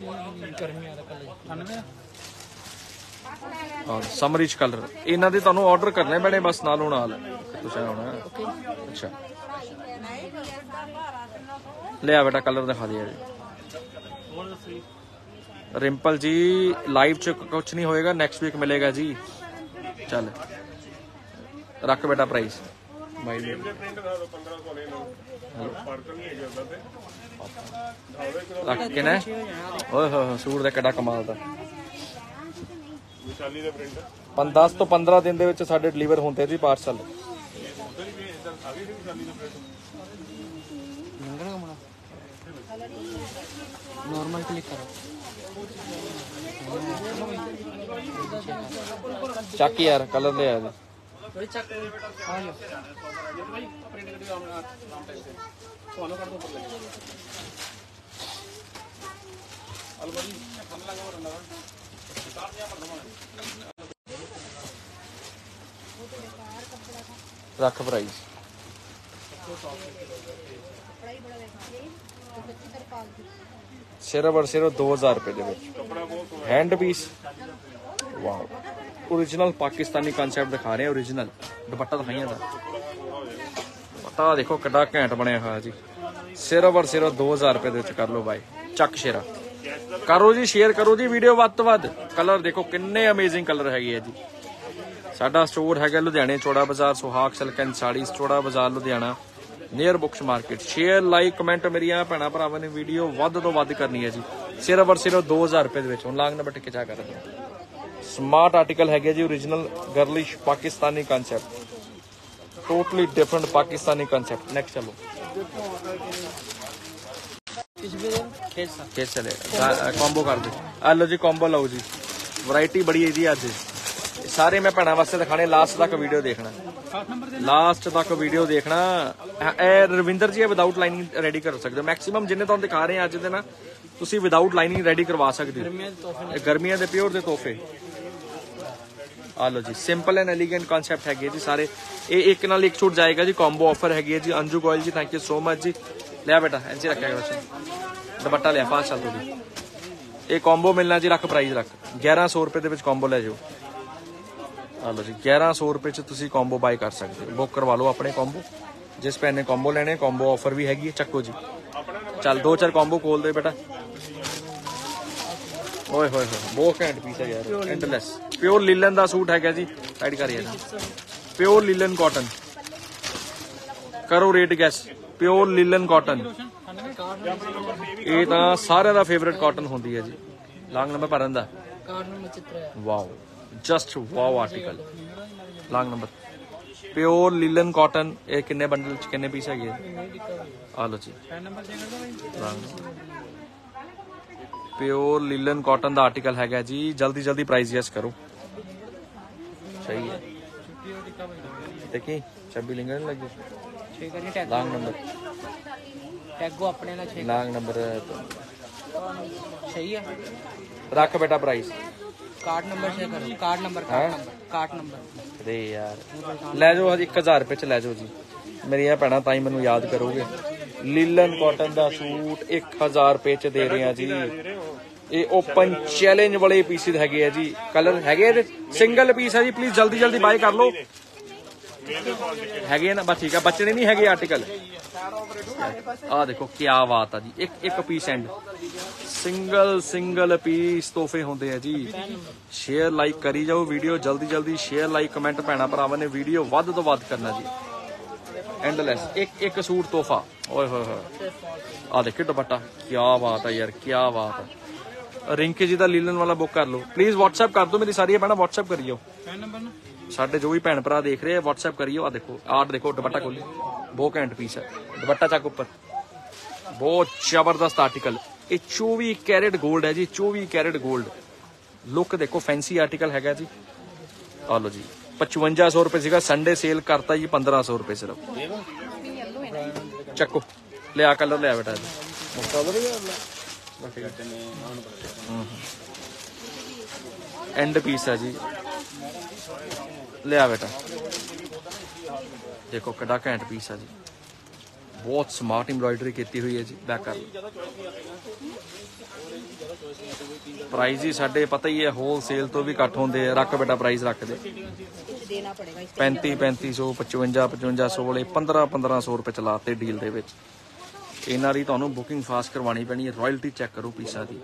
ਗਰਮੀ ਆ ਕੱਲ 98 ਔਰ ਸਮਰਿਚ ਕਲਰ ਇਹਨਾਂ ਦੇ ਤੁਹਾਨੂੰ ਆਰਡਰ ਕਰਨੇ ਪੈਣੇ ਬਸ ਨਾਲੋਂ ਨਾਲ ਤੁਸੀਂ ਆਉਣਾ ਅੱਛਾ। ਲਿਆ ਬੇਟਾ ਕਲਰ ਦਿਖਾ ਦੇ ਰਿੰਪਲ ਜੀ ਲਾਈਵ ਚ ਕੁਝ ਨਹੀਂ ਹੋਏਗਾ ਨੈਕਸਟ ਵੀਕ ਮਿਲੇਗਾ ਜੀ। ਚੱਲ। ਰੱਖ ਬੇਟਾ ਪ੍ਰਾਈਸ ਬਾਈ ਦੇ ਰੱਖ ਕੇ ਨਾ। ਓਏ ਹੋਏ ਹੋਏ ਸੂਟ ਦਾ ਕਿੱਡਾ ਕਮਾਲ ਦਾ। 10 ਤੋਂ 15 ਦਿਨ ਦੇ ਵਿੱਚ ਸਾਡੇ ਡਿਲੀਵਰ ਹੁੰਦੇ ਜੀ ਪਾਰਸਲ ਮੰਗਣਾ ਕਮਣਾ ਨਾਰਮਲ ਕਲਿੱਕ ਕਰੋ। ਚੱਕ ਯਾਰ ਕਲਰ ਲੈ ਆ ਥੋੜੀ ਚੱਕ। ਆ ਲਿਓ। ਰੱਖ ਪ੍ਰਾਈਸ ਸਿਰਫ ਔਰ ਸਿਰਫ 2000 ਰੁਪਏ ਦੇ ਵਿੱਚ। Hand piece wow origignal Pakistani concept ਦਿਖਾ ਰਹੇ ਆ origignal ਦੁਪੱਟਾ ਦਿਖਾਈਆਂ ਦਾ। ਦੁਪੱਟਾ ਦੇਖੋ ਕਿੱਡਾ ਘੈਂਟ ਬਣਿਆ ਹੋਇਆ ਜੀ। ਸਿਰਫ ਔਰ ਸਿਰਫ 2000 ਰੁਪਏ ਦੇ ਵਿੱਚ ਕਰ ਲਓ ਬਾਈ। ਚੱਕ ਸ਼ੇਰਾ। ਕਰੋ ਜੀ ਸ਼ੇਅਰ ਕਰੋ ਜੀ ਵੀਡੀਓ ਵੱਧ ਤੋਂ ਵੱਧ। ਕਲਰ ਦੇਖੋ ਕਿੰਨੇ ਅਮੇਜ਼ਿੰਗ ਕਲਰ ਹੈਗੇ ਆ ਜੀ। ਸਾਡਾ ਸਟੋਰ ਹੈਗਾ ਲੁਧਿਆਣੇ ਚੋੜਾ ਬਾਜ਼ਾਰ, ਸੁਹਾਗ, silk and saris Chaura Bazaar, Ludhiana. Near books market share like comment ਮੇਰੀਆਂ ਭੈਣਾ ਭਰਾਵਾਂ ਨੇ ਵੀਡੀਓ ਵੱਧ ਤੋਂ ਵੱਧ ਕਰਨੀ ਹੈ ਜੀ। ਸਿਰਫ ਔਰ ਸਿਰਫ 2000 ਰੁਪਏ ਦੇ ਵਿੱਚ। ਹੁਣ ਲਾਂਗ ਨੰਬਰ ਟਿੱਕੇ ਚਾ ਕਰ ਦਿਓ। ਸਮਾਰਟ ਆਰਟੀਕਲ ਹੈਗੇ ਜੀ origignal girlish Pakistani concept totally different Pakistani concept. Next, chalo. ਕੇਸ ਚਲੇ ਕੰਬੋ ਕਰ ਦੇ ਆ ਲਓ ਜੀ ਕੰਬੋ ਲਓ ਜੀ ਵੈਰਾਈਟੀ ਬੜੀ ਹੈ ਜੀ ਅੱਜ ਸਾਰੇ ਮੈਂ ਭੈਣਾਂ ਵਾਸਤੇ ਦਿਖਾਣੇ ਲਾਸਟ ਤੱਕ ਵੀਡੀਓ ਦੇਖਣਾ ਲਾਸਟ ਤੱਕ ਵੀਡੀਓ ਦੇਖਣਾ ਇਹ ਰਵਿੰਦਰ ਜੀ ਇਹ ਵਿਦਆਊਟ ਲਾਈਨਿੰਗ ਰੈਡੀ ਕਰ ਸਕਦੇ ਹੋ ਮੈਕਸਿਮਮ ਜਿੰਨੇ ਤੁਹਾਨੂੰ ਦਿਖਾ ਰਹੇ ਆ ਅੱਜ ਦੇ ਨਾ ਤੁਸੀਂ ਵਿਦਆਊਟ ਲਾਈਨਿੰਗ ਰੈਡੀ ਕਰਵਾ ਸਕਦੇ ਹੋ ਗਰਮੀਆਂ ਦੇ ਪਿਓਰ ਦੇ ਤੋਹਫੇ ਆ ਲਓ ਜੀ ਸਿੰਪਲ ਐਂਡ ਐਲੀਗੈਂਟ ਕਨਸੈਪਟ ਹੈਗੇ ਜੀ ਸਾਰੇ ਇਹ ਇੱਕ ਨਾਲ ਇੱਕ ਛੂਟ ਜਾਏਗਾ ਜੀ ਕੰਬੋ ਆਫਰ ਹੈਗੀ ਹੈ ਜੀ, Anju Goyal ji thank you so much ਜੀ। ਲਿਆ ਬੇਟਾ ਐਂਚੀ ਰੱਖਿਆ ਕਰ ਦੁਪੱਟਾ ਲਿਆ ਪਾਸ ਚੱਲ ਇਹ ਕੰਬੋ ਮਿਲਣਾ ਜੀ, ਰੱਖ ਪ੍ਰਾਈਸ ਰੱਖ। 1100 ਰੁਪਏ ਦੇ ਵਿੱਚ ਕੰਬੋ ਲੈ ਜਾਓ। ਆ ਲਓ ਜੀ 1100 ਰੁਪਏ ਚ ਤੁਸੀਂ ਕੰਬੋ ਬਾਈ ਕਰ ਸਕਦੇ ਹੋ। ਬੁੱਕ ਕਰਵਾ ਲਓ ਆਪਣੇ ਕੰਬੋ ਜਿਸ ਪੈਨ ਨੇ ਕੰਬੋ ਲੈਣੇ ਕੰਬੋ ਆਫਰ ਵੀ ਹੈਗੀ ਹੈ, ਚੱਕੋ ਜੀ। ਚੱਲ, ਦੋ ਚਾਰ ਕੰਬੋ ਖੋਲ ਦੇ ਬੇਟਾ। ਓਏ ਹੋਏ ਹੋਏ, ਬਹੁਤ ਘੈਂਟ ਪੀਸ ਹੈ ਯਾਰ ਐਂਡਲੈਸ ਪਿਓਰ ਲੀਲਨ ਦਾ ਸੂਟ ਹੈਗਾ ਜੀ, ਸਾਈਡ ਕਰ ਯਾਰ। ਪਿਓਰ ਲਿਲਨ ਕਾਟਨ ਕਰੋ rate guess pure linen cotton ਇਹ ਤਾਂ ਸਾਰਿਆਂ ਦਾ ਫੇਵਰਿਟ ਕਾਟਨ ਹੁੰਦੀ ਹੈ ਜੀ ਲਾਂਗ ਨੰਬਰ ਭਰਨ ਦਾ कार्ड में चित्र है wow just wow article long number pure linen cotton ਇਹ ਕਿੰਨੇ ਬੰਡਲ ਚ ਕਿੰਨੇ ਪੀਸ ਹੈਗੇ ਆ ਲਓ ਜੀ छह नंबर दे कर दो भाई ਲਾਂਗ ਪਿਓਰ ਲਿਲਨ ਕਾਟਨ ਦਾ ਆਰਟੀਕਲ ਹੈਗਾ ਜੀ ਜਲਦੀ ਜਲਦੀ ਪ੍ਰਾਈਸ ਗੈਸ ਕਰੋ ਸਹੀ ਹੈ छुट्टी और देखी चाबी लिंगर लगी ਠੀਕ ਹੈ ਜੀ ਲਾਂਗ ਨੰਬਰ। ਟੈਗੋ ਆਪਣੇ ਨਾਲ ਛੇ। ਲਾਂਗ ਨੰਬਰ ਸਹੀ ਹੈ ਰੱਖ ਬੇਟਾ ਪ੍ਰਾਈਸ ਕਾਰਡ ਨੰਬਰ ਸ਼ੇਅਰ ਕਰੋ। Card number card number card number. ਅਰੇ ਯਾਰ। ਲੈ ਜਾਓ ਹਜੇ 1000 ਰੁਪਏ ਚ ਲੈ ਜਾਓ ਜੀ। ਮੇਰੀਆਂ ਭੈਣਾਂ ਤਾਂ ਹੀ ਮੈਨੂੰ ਯਾਦ ਕਰੋਗੇ। ਲੀਲਨ ਕਾਟਨ ਦਾ ਸੂਟ 1000 ਰੁਪਏ ਚ ਦੇ ਰਹੇ ਆ ਜੀ। ਇਹ ਓਪਨ ਚੈਲੰਜ ਵਾਲੇ ਪੀਸਿਸ ਹੈਗੇ ਆ ਜੀ। ਕਲਰ ਹੈਗੇ ਇਹਦੇ? ਸਿੰਗਲ ਪੀਸ ਆ ਜੀ। ਪਲੀਜ਼ ਜਲਦੀ ਜਲਦੀ ਬਾਏ ਕਰ ਲਓ। ਹੈਗੇ ਨਾ, ਬਸ ਠੀਕ ਆ। ਬਚਣੇ ਨਹੀਂ ਹੈਗੇ ਆਰਟੀਕਲ ਆ ਦੇਖੋ ਕੀ ਬਾਤ ਆ ਜੀ। ਇੱਕ ਇੱਕ piece and single single piece ਤੋਹਫੇ ਹੁੰਦੇ ਆ ਜੀ। ਸ਼ੇਅਰ ਲਾਈਕ ਕਰੀ ਜਾਓ ਵੀਡੀਓ ਜਲਦੀ ਜਲਦੀ ਸ਼ੇਅਰ ਲਾਈਕ ਕਮੈਂਟ ਭੈਣਾ ਭਰਾਵਾਂ ਨੇ ਵੀਡੀਓ ਵੱਧ ਤੋਂ ਵੱਧ ਕਰਨਾ ਜੀ। ਐਂਡਲੈਸ ਇੱਕ ਇੱਕ ਸੂਟ ਤੋਹਫਾ। ਓਏ ਹੋਏ ਹੋਏ। ਆ ਦੇਖ ਦੁਪੱਟਾ। ਕੀ ਬਾਤ ਆ ਯਾਰ ਕੀ ਬਾਤ ਆ। ਰਿੰਕੇ ਜੀ ਦਾ ਲੀਲਨ ਵਾਲਾ ਬੁੱਕ ਕਰ ਲਓ। ਪਲੀਜ਼ ਵਟਸਐਪ ਕਰ ਦਿਓ ਮੇਰੀ ਸਾਰੀ ਭੈਣਾ WhatsApp ਕਰਿਓ ਫੋਨ ਨੰਬਰ ਨਾ? ਸਾਡੇ ਜੋ ਵੀ ਭੈਣ ਭਰਾ ਦੇਖ ਰਹੇ ਆ, WhatsApp ਕਰਿਓ ਆ ਦੇਖੋ, ਆਹ ਦੇਖੋ, ਦੁਪੱਟਾ ਖੋਲੀ ਬਹੁਤ ਘੈਂਟ ਪੀਸ ਹੈ। ਦੁਪੱਟਾ ਚੱਕ ਉੱਪਰ। ਬਹੁਤ ਜ਼ਬਰਦਸਤ ਆਰਟੀਕਲ ਇਹ 24 ਕੈਰੇਟ 골ਡ ਹੈ ਜੀ 24 ਕੈਰੇਟ 골ਡ ਲੁੱਕ ਦੇਖੋ ਫੈਂਸੀ ਆਰਟੀਕਲ ਹੈਗਾ ਜੀ। ਆ ਲਓ ਜੀ 5500 ਰੁਪਏ ਸੀਗਾ ਸੰਡੇ ਸੇਲ ਕਰਤਾ ਜੀ 1500 ਰੁਪਏ ਸਿਰਫ। ਚੱਕੋ, ਲਿਆ ਕਲਰ ਲਿਆ ਬੇਟਾ। ਐਂਡ ਪੀਸ ਹੈ ਜੀ। ਲਿਆ ਬੇਟਾ। ਦੇਖੋ ਕਿੱਡਾ ਘੈਂਟ ਪੀਸ ਆ ਜੀ। ਬਹੁਤ ਸਮਾਰਟ ਐਮਬ੍ਰਾਇਡਰੀ ਕੀਤੀ ਹੋਈ ਹੈ ਜੀ ਬੈਕ ਕਰ ਪ੍ਰਾਈਸ ਹੀ ਸਾਡੇ ਪਤਾ ਹੀ ਹੈ ਹੋਲਸੇਲ ਤੋਂ ਵੀ ਘੱਟ ਹੁੰਦੇ ਆ। ਰੱਖ ਬੇਟਾ ਪ੍ਰਾਈਸ ਰੱਖ ਦੇ। 35 3500 55 5500 ਵਾਲੇ 15 1500 ਰੁਪਏ ਚਲਾਤੇ ਡੀਲ ਦੇ ਵਿੱਚ। ਇਹਨਾਂ ਦੀ ਤੁਹਾਨੂੰ ਬੁਕਿੰਗ ਫਾਸਟ ਕਰਵਾਉਣੀ ਪੈਣੀ ਹੈ। ਰਾਇਲਟੀ ਚੈੱਕ ਕਰੋ ਪੀਸਾਂ ਦੀ।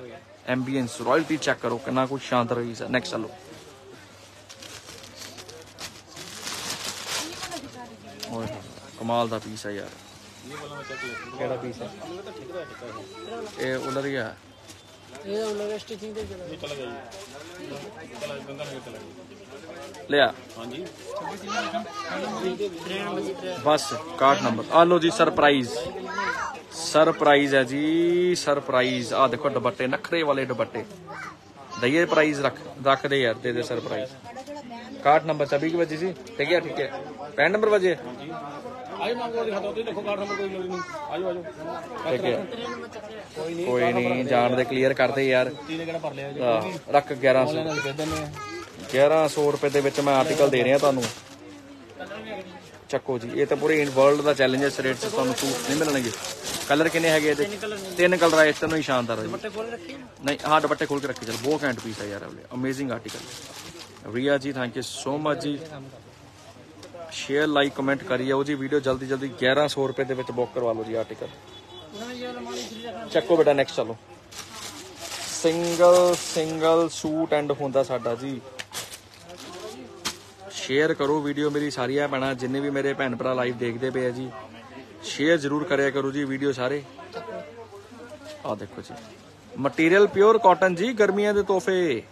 ਐਂਬੀਐਂਸ ਰਾਇਲਟੀ ਚੈੱਕ ਕਰੋ ਕਿੰਨਾ ਕੁਝ ਸ਼ਾਨਦਾਰ ਪੀਸ ਹੈ ਨੈਕਸਟ ਚਲੋ ਓਏ ਹੋਏ, ਕਮਾਲ ਦਾ ਪੀਸ ਹੈ ਯਾਰ। ਇਹ ਵਾਲਾ ਮੈਂ ਚੱਕ ਇਹ ਬਸ ਕਾਰਡ ਨੰਬਰ। ਆ ਲੋ ਜੀ ਸਰਪ੍ਰਾਈਜ਼ ਸਰਪ੍ਰਾਈਜ਼ ਹੈ ਜੀ ਸਰਪ੍ਰਾਈਜ਼ ਆ ਦੇਖੋ ਦੁਪੱਟੇ ਨਖਰੇ ਵਾਲੇ ਦੁਪੱਟੇ। ਦਈਏ ਪ੍ਰਾਈਜ਼ ਰੱਖ ਰੱਖ ਦੇ ਯਾਰ ਦੇ ਦੇ ਸਰਪ੍ਰਾਈਜ਼ ਕਾਰਡ ਨੰਬਰ 26 ਵਜੇ ਸੀ ਠੀਕ ਹੈ ਠੀਕ ਹੈ। 65 ਨੰਬਰ ਵਜੇ? ਆਜੋ ਮੰਗੋ ਦਿਖਾ ਦੋ ਤੁਸੀਂ ਦੇਖੋ ਕਾਰਡ ਨੰਬਰ ਕੋਈ ਲੋੜ ਨਹੀਂ ਆਜੋ ਆਜੋ ਠੀਕ ਹੈ। ਕੋਈ ਨਹੀਂ ਕੋਈ ਨਹੀਂ ਜਾਣ ਦੇ ਕਲੀਅਰ ਕਰਦੇ ਯਾਰ। ਤੀਨੇ ਕਿਹੜਾ ਭਰ ਲਿਆ ਜੀ। ਆਹ, ਰੱਖ 1100 ਨਾਲ ਦੇ ਦਿੰਦੇ ਆ। 1100 ਰੁਪਏ ਦੇ ਵਿੱਚ ਮੈਂ ਆਰਟੀਕਲ ਦੇ ਰਿਹਾ ਤੁਹਾਨੂੰ। ਚੱਕੋ ਜੀ ਇਹ ਤਾਂ ਪੂਰੇ ਵਰਲਡ ਦਾ ਚੈਲੰਜ ਹੈ ਇਸ ਰੇਟ 'ਚ ਤੁਹਾਨੂੰ ਸੂਟ ਨਹੀਂ ਮਿਲਣਗੇ। ਕਲਰ ਕਿੰਨੇ ਹੈਗੇ ਇਹਦੇ? ਤਿੰਨ ਕਲਰ ਆਏ ਤੈਨੂੰ ਹੀ ਸ਼ਾਨਦਾਰ ਹੈ ਜੀ। ਤੇ ਖੋਲ ਰੱਖੀ ਨਹੀਂ ਹਾਂ ਦੁਪੱਟੇ ਖੋਲ ਕੇ ਰੱਖੇ ਚਲ ਬਹੁਤ ਘੈਂਟ ਪੀਸ ਹੈ ਯਾਰ amazing article Ria ji thank you so much ਜੀ। ਸ਼ੇਅਰ ਲਾਈਕ ਕਮੈਂਟ ਕਰੀ ਜਾਓ ਜੀ ਵੀਡੀਓ ਜਲਦੀ ਜਲਦੀ 1100 ਰੁਪਏ ਦੇ ਵਿੱਚ ਬੁੱਕ ਕਰਵਾ ਲਓ ਜੀ ਆਰਟੀਕਲ ਚੱਕੋ ਬੇਟਾ ਨੈਕਸਟ ਚਲੋ। ਸਿੰਗਲ ਸਿੰਗਲ ਸੂਟ ਐਂਡ ਹੁੰਦਾ ਸਾਡਾ ਜੀ। ਸ਼ੇਅਰ ਕਰੋ ਵੀਡੀਓ ਮੇਰੀ ਸਾਰੀਆਂ ਭੈਣਾਂ, ਜਿੰਨੇ ਵੀ ਮੇਰੇ ਭੈਣ ਭਰਾ ਲਾਈਵ ਦੇਖਦੇ ਪਏ ਆ ਜੀ। ਸ਼ੇਅਰ ਜ਼ਰੂਰ ਕਰਿਆ ਕਰੋ ਜੀ ਵੀਡੀਓ ਸਾਰੇ। ਆ ਦੇਖੋ ਜੀ। ਮਟੀਰੀਅਲ ਪਿਓਰ ਕਾਟਨ ਜੀ, ਗਰਮੀਆਂ ਦੇ ਤੋਹਫੇ।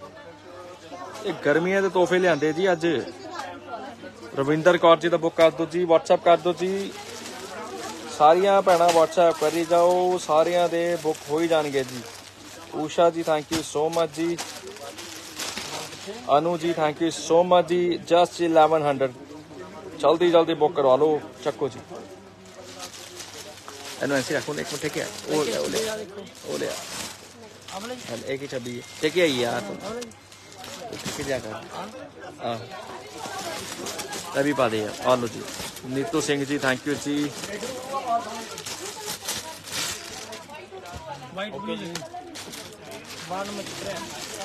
ਇਹ ਗਰਮੀਆਂ ਦੇ ਤੋਹਫੇ ਲਿਆਂਦੇ ਜੀ ਅੱਜ। ਰਵਿੰਦਰ ਕੌਰ ਜੀ ਦਾ ਬੁੱਕ ਕਰ ਦਿਓ ਜੀ WhatsApp ਕਰ ਦਿਓ ਜੀ। ਸਾਰੀਆਂ ਭੈਣਾਂ WhatsApp ਕਰੀ ਜਾਓ ਸਾਰਿਆਂ ਦੇ ਬੁੱਕ ਹੋ ਹੀ ਜਾਣਗੇ ਜੀ। Usha ji thank you so much ਜੀ। Anu ji thank you so much ਜੀ। ਜਸਟ 1100 ਜਲਦੀ ਜਲਦੀ ਬੁੱਕ ਕਰਵਾ ਲਓ ਚੱਕੋ ਜੀ। ਇਹਨੂੰ ਐਸੇ ਰੱਖੋ ਇੱਕ ਮਿੰਟ ਕਿਆ ਉਹ ਲਿਆ ਉਹ ਲਿਆ। ਉਹ ਲਿਆ। ਅਮਲੇ ਇੱਕ ਹੀ ਛੱਬੀ ਹੈ। ਤੇ। ਕੀ ਆਈ ਯਾਰ ਕਿ ਜਾ ਕਰ। ਆ ਇਹ ਵੀ ਪਾ ਦੇ ਯਾਰ ਆ ਲਓ ਜੀ। ਨੀਤੂ ਸਿੰਘ ਜੀ ਥੈਂਕ ਯੂ ਜੀ।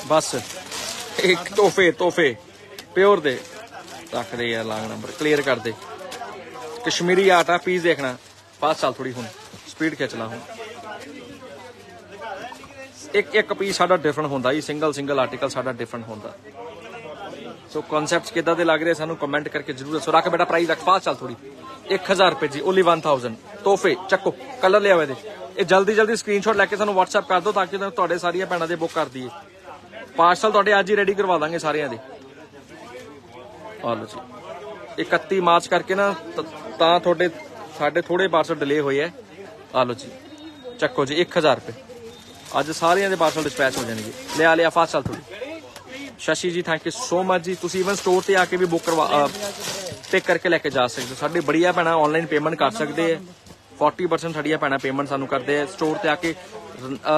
ਬਸ। ਇੱਕ ਤੋਹਫੇ ਤੋਹਫੇ। ਪਿਓਰ ਦੇ। ਰੱਖ ਦੇ ਯਾਰ ਲਾਂਗ ਨੰਬਰ ਕਲੀਅਰ ਕਰ ਦੇ। ਕਸ਼ਮੀਰੀ ਆਟਾ ਪੀਸ ਦੇਖਣਾ। ਪਾਸ ਚੱਲ ਥੋੜੀ ਹੁਣ। ਸਪੀਡ ਖਿੱਚ ਲਾ ਹੁਣ। ਇੱਕ ਇੱਕ ਪੀਸ ਸਾਡਾ ਡਿਫਰੈਂਟ ਹੁੰਦਾ ਜੀ। ਸਿੰਗਲ ਸਿੰਗਲ ਆਰਟੀਕਲ ਸਾਡਾ ਡਿਫਰੈਂਟ ਹੁੰਦਾ। ਸੋ ਕਨਸੈਪਟਸ ਕਿੱਦਾਂ ਦੇ ਲੱਗ ਰਹੇ ਸਾਨੂੰ ਕਮੈਂਟ ਕਰਕੇ ਜਰੂਰ ਦੱਸੋ। ਰੱਖ ਬੇਟਾ ਪ੍ਰਾਈਸ ਰੱਖ ਪਾਸ ਚੱਲ ਥੋੜੀ 1000 ਰੁਪਏ ਜੀ ਓਨਲੀ 1000 ਤੋਹਫੇ, ਚੱਕੋ ਕਲਰ ਲਿਆਓ ਇਹਦੇ ਇਹ ਜਲਦੀ ਜਲਦੀ ਸਕਰੀਨਸ਼ਾਟ ਲੈ ਕੇ ਸਾਨੂੰ WhatsApp ਕਰ ਦਿਓ ਤਾਂ ਕਿ ਤੁਹਾਡੇ ਸਾਰੀਆਂ ਭੈਣਾਂ ਦੇ ਬੁੱਕ ਕਰ ਦਈਏ। ਪਾਰਸਲ ਤੁਹਾਡੇ ਅੱਜ ਹੀ ਰੈਡੀ ਕਰਵਾ ਦਾਂਗੇ ਸਾਰਿਆਂ ਦੇ। ਆ ਲਓ ਜੀ। 31 ਮਾਰਚ ਕਰਕੇ ਨਾ, ਤਾਂ ਤੁਹਾਡੇ, ਸਾਡੇ ਥੋੜੇ ਪਾਰਸਲ ਡਿਲੇ ਹੋਏ ਐ ਆ ਲਓ ਜੀ। ਚੱਕੋ ਜੀ 1000 ਰੁਪਏ। ਅੱਜ ਸਾਰਿਆਂ ਦੇ ਪਾਰਸਲ ਡਿਸਪੈਚ ਹੋ ਜਾਣਗੇ। ਲਿਆ ਲਿਆ, ਫਾਸਟ ਚੱਲ ਥੋੜੀ ਸ਼ਸ਼ੀ ਜੀ ਥੈਂਕ ਯੂ ਸੋ ਮਚ ਜੀ। ਤੁਸੀਂ ਇਵਨ ਸਟੋਰ ਤੇ ਆ ਕੇ ਵੀ ਬੁੱਕ ਕਰਵਾ ਪਿਕ ਕਰਕੇ ਲੈ ਕੇ ਜਾ ਸਕਦੇ ਹੋ। ਸਾਡੀ ਬੜੀਆ ਭੈਣਾਂ ਆਨਲਾਈਨ ਪੇਮੈਂਟ ਕਰ ਸਕਦੇ ਆ 40% ਸਾਡੀਆਂ ਭੈਣਾਂ ਪੇਮੈਂਟ ਸਾਨੂੰ ਕਰਦੇ ਆ ਸਟੋਰ ਤੇ ਆ ਕੇ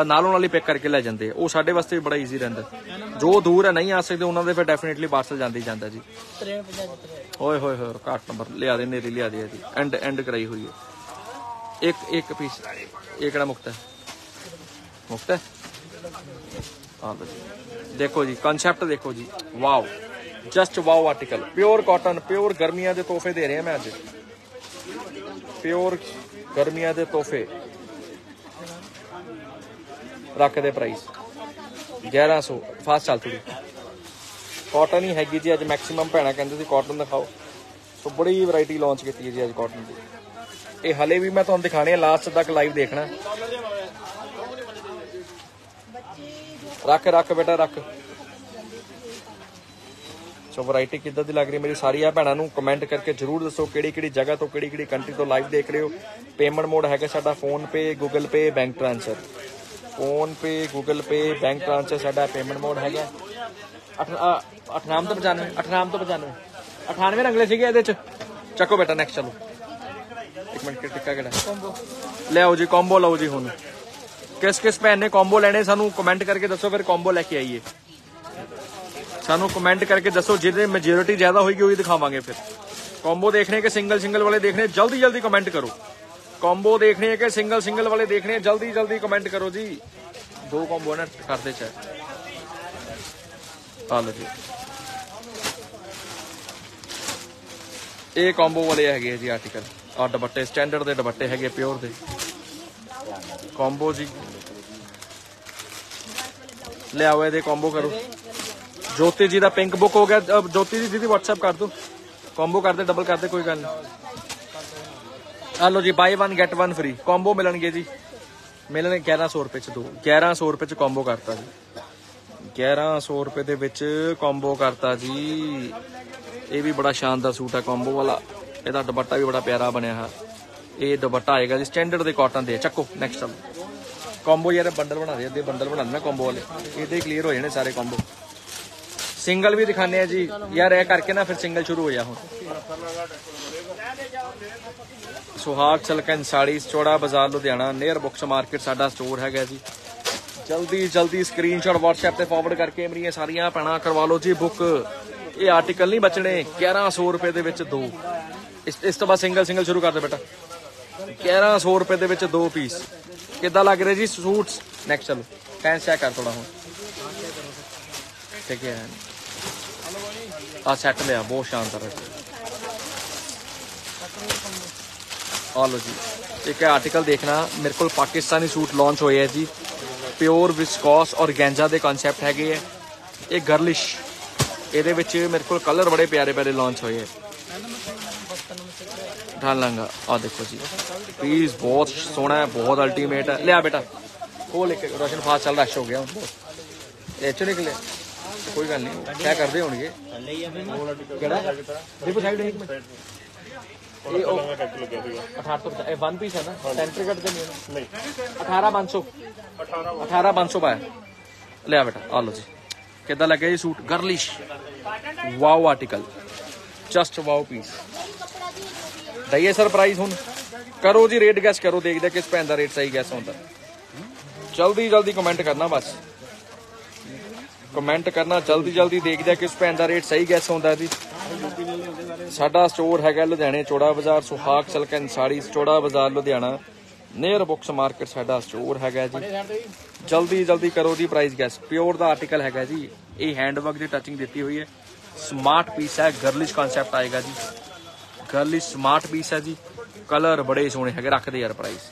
ਨਾਲੋਂ ਨਾਲ ਹੀ ਪਿਕ ਕਰਕੇ ਲੈ ਜਾਂਦੇ ਆ ਉਹ ਸਾਡੇ ਵਾਸਤੇ ਵੀ ਬੜਾ ਈਜ਼ੀ ਰਹਿੰਦਾ ਜੋ ਦੂਰ ਹੈ, ਨਹੀਂ ਆ ਸਕਦੇ, ਉਹਨਾਂ ਦੇ ਫਿਰ ਡੈਫੀਨਿਟਲੀ ਪਾਰਸਲ ਜਾਂਦੇ ਜਾਂਦਾ ਜੀ। ਓਏ ਹੋਏ ਹੋਏ, ਘੱਟ ਨੰਬਰ ਲਿਆ ਦੇ, ਨੇਰੀ ਲਿਆ ਦੇ ਇਹਦੀ ਐਂਡ ਐਂਡ ਕਰਾਈ ਹੋਈ ਹੈ। ਇੱਕ ਇੱਕ ਪੀਸ ਇਹ ਕਿਹੜਾ ਮੁਕਤ ਹੈ? ਮੁਕਤ ਹੈ? ਆ ਦੇਖੋ ਜੀ ਕਨਸੈਪਟ ਦੇਖੋ ਜੀ। Wow just wow article pure cotton pure ਗਰਮੀਆਂ ਦੇ ਤੋਹਫੇ ਦੇ ਰਿਹਾ ਮੈਂ ਅੱਜ। ਪਿਓਰ ਗਰਮੀਆਂ ਦੇ ਤੋਹਫੇ। ਰੱਖ ਦੇ ਪ੍ਰਾਈਸ 1100 ਫਾਸਟ ਚੱਲ ਤੂੜੀ ਕਾਟਨ ਹੀ ਹੈਗੀ ਜੀ ਅੱਜ ਮੈਕਸਿਮਮ ਭੈਣਾਂ ਕਹਿੰਦੇ ਸੀ ਕਾਟਨ ਦਿਖਾਓ। ਸੋ ਬੜੀ ਵੈਰਾਈਟੀ ਲਾਂਚ ਕੀਤੀ ਹੈ ਜੀ ਅੱਜ ਕਾਟਨ ਦੀ। ਇਹ ਹਲੇ ਵੀ ਮੈਂ ਤੁਹਾਨੂੰ ਦਿਖਾਣੇ ਆ ਲਾਸਟ ਤੱਕ ਲਾਈਵ ਦੇਖਣਾ। ਰੱਖ ਰੱਖ ਬੇਟਾ ਰੱਖ। ਸੋ ਵੈਰਾਈਟੀ ਕਿੱਦਾਂ ਦੀ ਲੱਗ ਰਹੀ ਮੇਰੀ ਸਾਰੀਆਂ ਭੈਣਾਂ ਨੂੰ ਕਮੈਂਟ ਕਰਕੇ ਜਰੂਰ ਦੱਸੋ ਕਿਹੜੀ ਕਿਹੜੀ ਜਗ੍ਹਾ ਤੋਂ ਕਿਹੜੀ ਕਿਹੜੀ ਕੰਟਰੀ ਤੋਂ ਲਾਈਵ ਦੇਖ ਰਹੇ ਹੋ। ਪੇਮੈਂਟ ਮੋਡ ਹੈਗਾ ਸਾਡਾ PhonePe Google Pay bank transfer PhonePe Google Pay bank transfer ਸਾਡਾ ਪੇਮੈਂਟ ਮੋਡ ਹੈਗਾ। ਅਠ- ਅ, 98 ਤੋਂ 95 98 ਤੋਂ 95 98 ਰੰਗਲੇ ਸੀਗੇ ਇਹਦੇ ਚ। ਚੱਕੋ ਬੇਟਾ ਨੈਕਸਟ ਚਲੋ। ਇੱਕ ਮਿੰਟ ਟਿੱਕਾ ਕਿਹੜਾ? ਕੰਬੋ ਲਿਆਓ ਜੀ ਕੰਬੋ ਲਓ ਜੀ ਹੁਣ। ਕਿਸ ਕਿਸ ਭੈਣ ਨੇ ਕੰਬੋ ਲੈਣੇ, ਸਾਨੂੰ ਕਮੈਂਟ ਕਰਕੇ ਦੱਸੋ, ਫਿਰ ਕੰਬੋ ਲੈ ਕੇ ਆਈਏ। ਸਾਨੂੰ ਕਮੈਂਟ ਕਰਕੇ ਦੱਸੋ, ਜਿਹਦੇ ਮੈਜੋਰਿਟੀ ਜ਼ਿਆਦਾ ਹੋਏਗੀ, ਉਹੀ ਦਿਖਾਵਾਂਗੇ ਫਿਰ। ਕੰਬੋ ਦੇਖਣੇ ਕਿ ਸਿੰਗਲ ਸਿੰਗਲ ਵਾਲੇ ਦੇਖਣੇ, ਜਲਦੀ ਜਲਦੀ ਕਮੈਂਟ ਕਰੋ। ਕੰਬੋ ਦੇਖਣੇ ਹੈ ਕਿ ਸਿੰਗਲ ਸਿੰਗਲ ਵਾਲੇ ਦੇਖਣੇ ਹੈ ਜਲਦੀ ਜਲਦੀ ਕਮੈਂਟ ਕਰੋ ਜੀ। ਦੋ ਕੰਬੋ ਨਾ ਕਰਦੇ ਚਾਹ ਆ ਲਓ ਜੀ। ਇਹ ਕੰਬੋ ਵਾਲੇ ਹੈਗੇ ਆ ਜੀ ਆਰਟੀਕਲ ਆ ਦੁਪੱਟੇ ਸਟੈਂਡਰਡ ਦੇ ਦੁਪੱਟੇ ਹੈਗੇ ਪਿਓਰ ਦੇ। ਕੰਬੋ ਜੀ। ਲਿਆਓ ਇਹਦੇ ਕੰਬੋ ਕਰੋ। ਜੋਤੀ ਜੀ ਦਾ ਪਿੰਕ ਬੁੱਕ ਹੋ ਗਿਆ। ਅ, ਜੋਤੀ ਜੀ ਦੀਦੀ WhatsApp ਕਰ ਦਿਓ। ਕੰਬੋ ਕਰਦੇ ਡਬਲ ਕਰਦੇ ਕੋਈ ਗੱਲ ਨਹੀਂ। ਆ ਲਓ ਜੀ ਬਾਈ 1 ਗੈਟ 1 ਫ੍ਰੀ ਕੰਬੋ ਮਿਲਣਗੇ ਜੀ। ਮਿਲਣਗੇ 1100 ਰੁਪਏ ਚ ਦੋ। 1100 ਰੁਪਏ ਚ ਕੰਬੋ ਕਰਤਾ ਜੀ। 1100 ਰੁਪਏ ਦੇ ਵਿੱਚ ਕੰਬੋ ਕਰਤਾ ਜੀ। ਇਹ ਵੀ ਬੜਾ ਸ਼ਾਨਦਾਰ ਸੂਟ ਹੈ ਕੰਬੋ ਵਾਲਾ। ਇਹਦਾ ਦੁਪੱਟਾ ਵੀ ਬੜਾ ਪਿਆਰਾ ਬਣਿਆ ਹੈ ਇਹ ਦੁਪੱਟਾ ਆਏਗਾ ਜੀ ਸਟੈਂਡਰਡ ਦੇ ਕਾਟਨ ਦੇ ਚੱਕੋ ਨੈਕਸਟ ਚਲੋ ਕੰਬੋ ਯਾਰ ਬੰਡਲ ਬਣਾ ਦੇ, ਅੱਧੇ ਬੰਡਲ ਬਣਾ ਦੇਣਾ ਕੰਬੋ ਵਾਲੇ। ਇਹਦੇ ਕਲੀਅਰ ਹੋ ਜਾਣੇ ਸਾਰੇ ਕੰਬੋ ਸਿੰਗਲ ਵੀ ਦਿਖਾਣੇ ਆ ਜੀ। ਯਾਰ, ਇਹ ਕਰਕੇ ਨਾ ਫਿਰ ਸਿੰਗਲ ਸ਼ੁਰੂ ਹੋ ਜਾ ਹੁਣ। ਸੁਹਾਗ ਚਲਕਨ sari, Chaura Bazaar Ludhiana near books market ਸਾਡਾ ਸਟੋਰ ਹੈਗਾ ਜੀ। ਜਲਦੀ ਜਲਦੀ ਸਕਰੀਨਸ਼ਾਟ WhatsApp ਤੇ ਫਾਰਵਰਡ ਕਰਕੇ ਮੇਰੀਆਂ ਸਾਰੀਆਂ ਪੈਣਾ ਕਰਵਾ ਲਓ ਜੀ ਬੁੱਕ ਇਹ ਆਰਟੀਕਲ ਨਹੀਂ ਬਚਣੇ 1100 ਰੁਪਏ ਦੇ ਵਿੱਚ ਦੋ। ਇਸ ਇਸ ਤੋਂ ਬਾਅਦ ਸਿੰਗਲ ਸਿੰਗਲ ਸ਼ੁਰੂ ਕਰ ਦੇ ਬੇਟਾ। 1100 ਰੁਪਏ ਦੇ ਵਿੱਚ ਦੋ ਪੀਸ। ਕਿੱਦਾਂ ਲੱਗ ਰਹੇ ਜੀ ਸੂਟਸ? ਨੈਕਸਟ ਚਲੋ। ਫੈਨ ਚੈੱਕ ਕਰ ਥੋੜਾ ਹੁਣ। ਠੀਕ ਹੈ। ਆ ਸੈੱਟ ਲਿਆ, ਬਹੁਤ ਸ਼ਾਨਦਾਰ ਹੈ। ਆ ਲਓ ਜੀ। ਇੱਕ ਆਰਟੀਕਲ ਦੇਖਣਾ, ਮੇਰੇ ਕੋਲ ਪਾਕਿਸਤਾਨੀ ਸੂਟ ਲਾਂਚ ਹੋਏ ਹੈ ਜੀ। ਪਿਓਰ ਵਿਸਕੋਸ ਔਰਗੈਂਜਾ ਦੇ ਕਨਸੈਪਟ ਹੈਗੇ ਹੈ ਇਹ ਗਰਲਿਸ਼ ਇਹਦੇ ਵਿੱਚ ਮੇਰੇ ਕੋਲ ਕਲਰ ਬੜੇ ਪਿਆਰੇ ਪਿਆਰੇ ਲਾਂਚ ਹੋਏ ਹੈ ਢਾਲ ਲਾਂਗਾ ਆ ਦੇਖੋ ਜੀ ਪੀਸ ਬਹੁਤ ਸੋਹਣਾ ਹੈ ਬਹੁਤ ਅਲਟੀਮੇਟ ਹੈ ਲਿਆ ਬੇਟਾ ਉਹ ਲੈ ਕੇ ਰੋਸ਼ਨ ਫਾਸਟ ਚੱਲ ਰਸ਼ ਹੋ ਗਿਆ ਹੁਣ ਬਹੁਤ ਇਹ ਚੋਂ ਨਿਕਲੇ ਕੋਈ ਗੱਲ ਨਹੀਂ ਕਿਆ ਕਰਦੇ ਹੋਣਗੇ ਕਿਹੜਾ ਦੇਖੋ ਸਾਈਡ ਇੱਕ ਮਿੰਟ ਇਹ ਉਹ 68 ਇਹ ਵਨ ਪੀਸ ਹੈ ਨਾ ਸੈਂਟਰ ਕੱਟ ਦੇ ਨਹੀਂ 18500 18500 ਪਾਇਆ ਲਿਆ ਬੇਟਾ ਆ ਲਓ ਜੀ ਕਿੱਦਾਂ ਲੱਗਿਆ ਜੀ suit girlish wow article just wow piece ਦਈਏ ਸਰਪ੍ਰਾਈਜ਼ ਹੁਣ। ਕਰੋ ਜੀ ਰੇਟ ਗੈਸ ਕਰੋ ਦੇਖਦੇ ਕਿਸ ਪੈਨ ਦਾ ਰੇਟ ਸਹੀ ਗੈਸ ਹੁੰਦਾ ਜਲਦੀ ਜਲਦੀ ਕਮੈਂਟ ਕਰਨਾ ਬਸ। ਕਮੈਂਟ ਕਰਨਾ, ਜਲਦੀ ਜਲਦੀ ਦੇਖਦੇ ਕਿਸ ਪੈਨ ਦਾ ਰੇਟ ਸਹੀ ਗੈਸ ਹੁੰਦਾ ਜੀ। ਸਾਡਾ ਸਟੋਰ ਹੈਗਾ ਲੁਧਿਆਣੇ ਚੋੜਾ ਬਾਜ਼ਾਰ, ਸੁਹਾਗ ਸਲਕਨ sari, Chaura Bazaar, Ludhiana. Near books market ਸਾਡਾ ਸਟੋਰ ਹੈਗਾ ਜੀ। ਜਲਦੀ ਜਲਦੀ ਕਰੋ ਜੀ ਪ੍ਰਾਈਸ ਗੈਸ ਪਿਓਰ ਦਾ ਆਰਟੀਕਲ ਹੈਗਾ ਜੀ। ਇਹ ਹੈਂਡਵਰਕ ਦੀ ਟੱਚਿੰਗ ਦਿੱਤੀ ਹੋਈ ਹੈ। ਸਮਾਰਟ ਪੀਸ ਹੈ ਗਰਲਿਸ਼ ਕਨਸੈਪਟ ਆਏਗਾ ਜੀ। ਗਰਲਿਸ਼ ਸਮਾਰਟ ਪੀਸ ਹੈ ਜੀ। ਕਲਰ ਬੜੇ ਸੋਹਣੇ ਹੈਗੇ, ਰੱਖਦੇ ਯਾਰ ਪ੍ਰਾਈਸ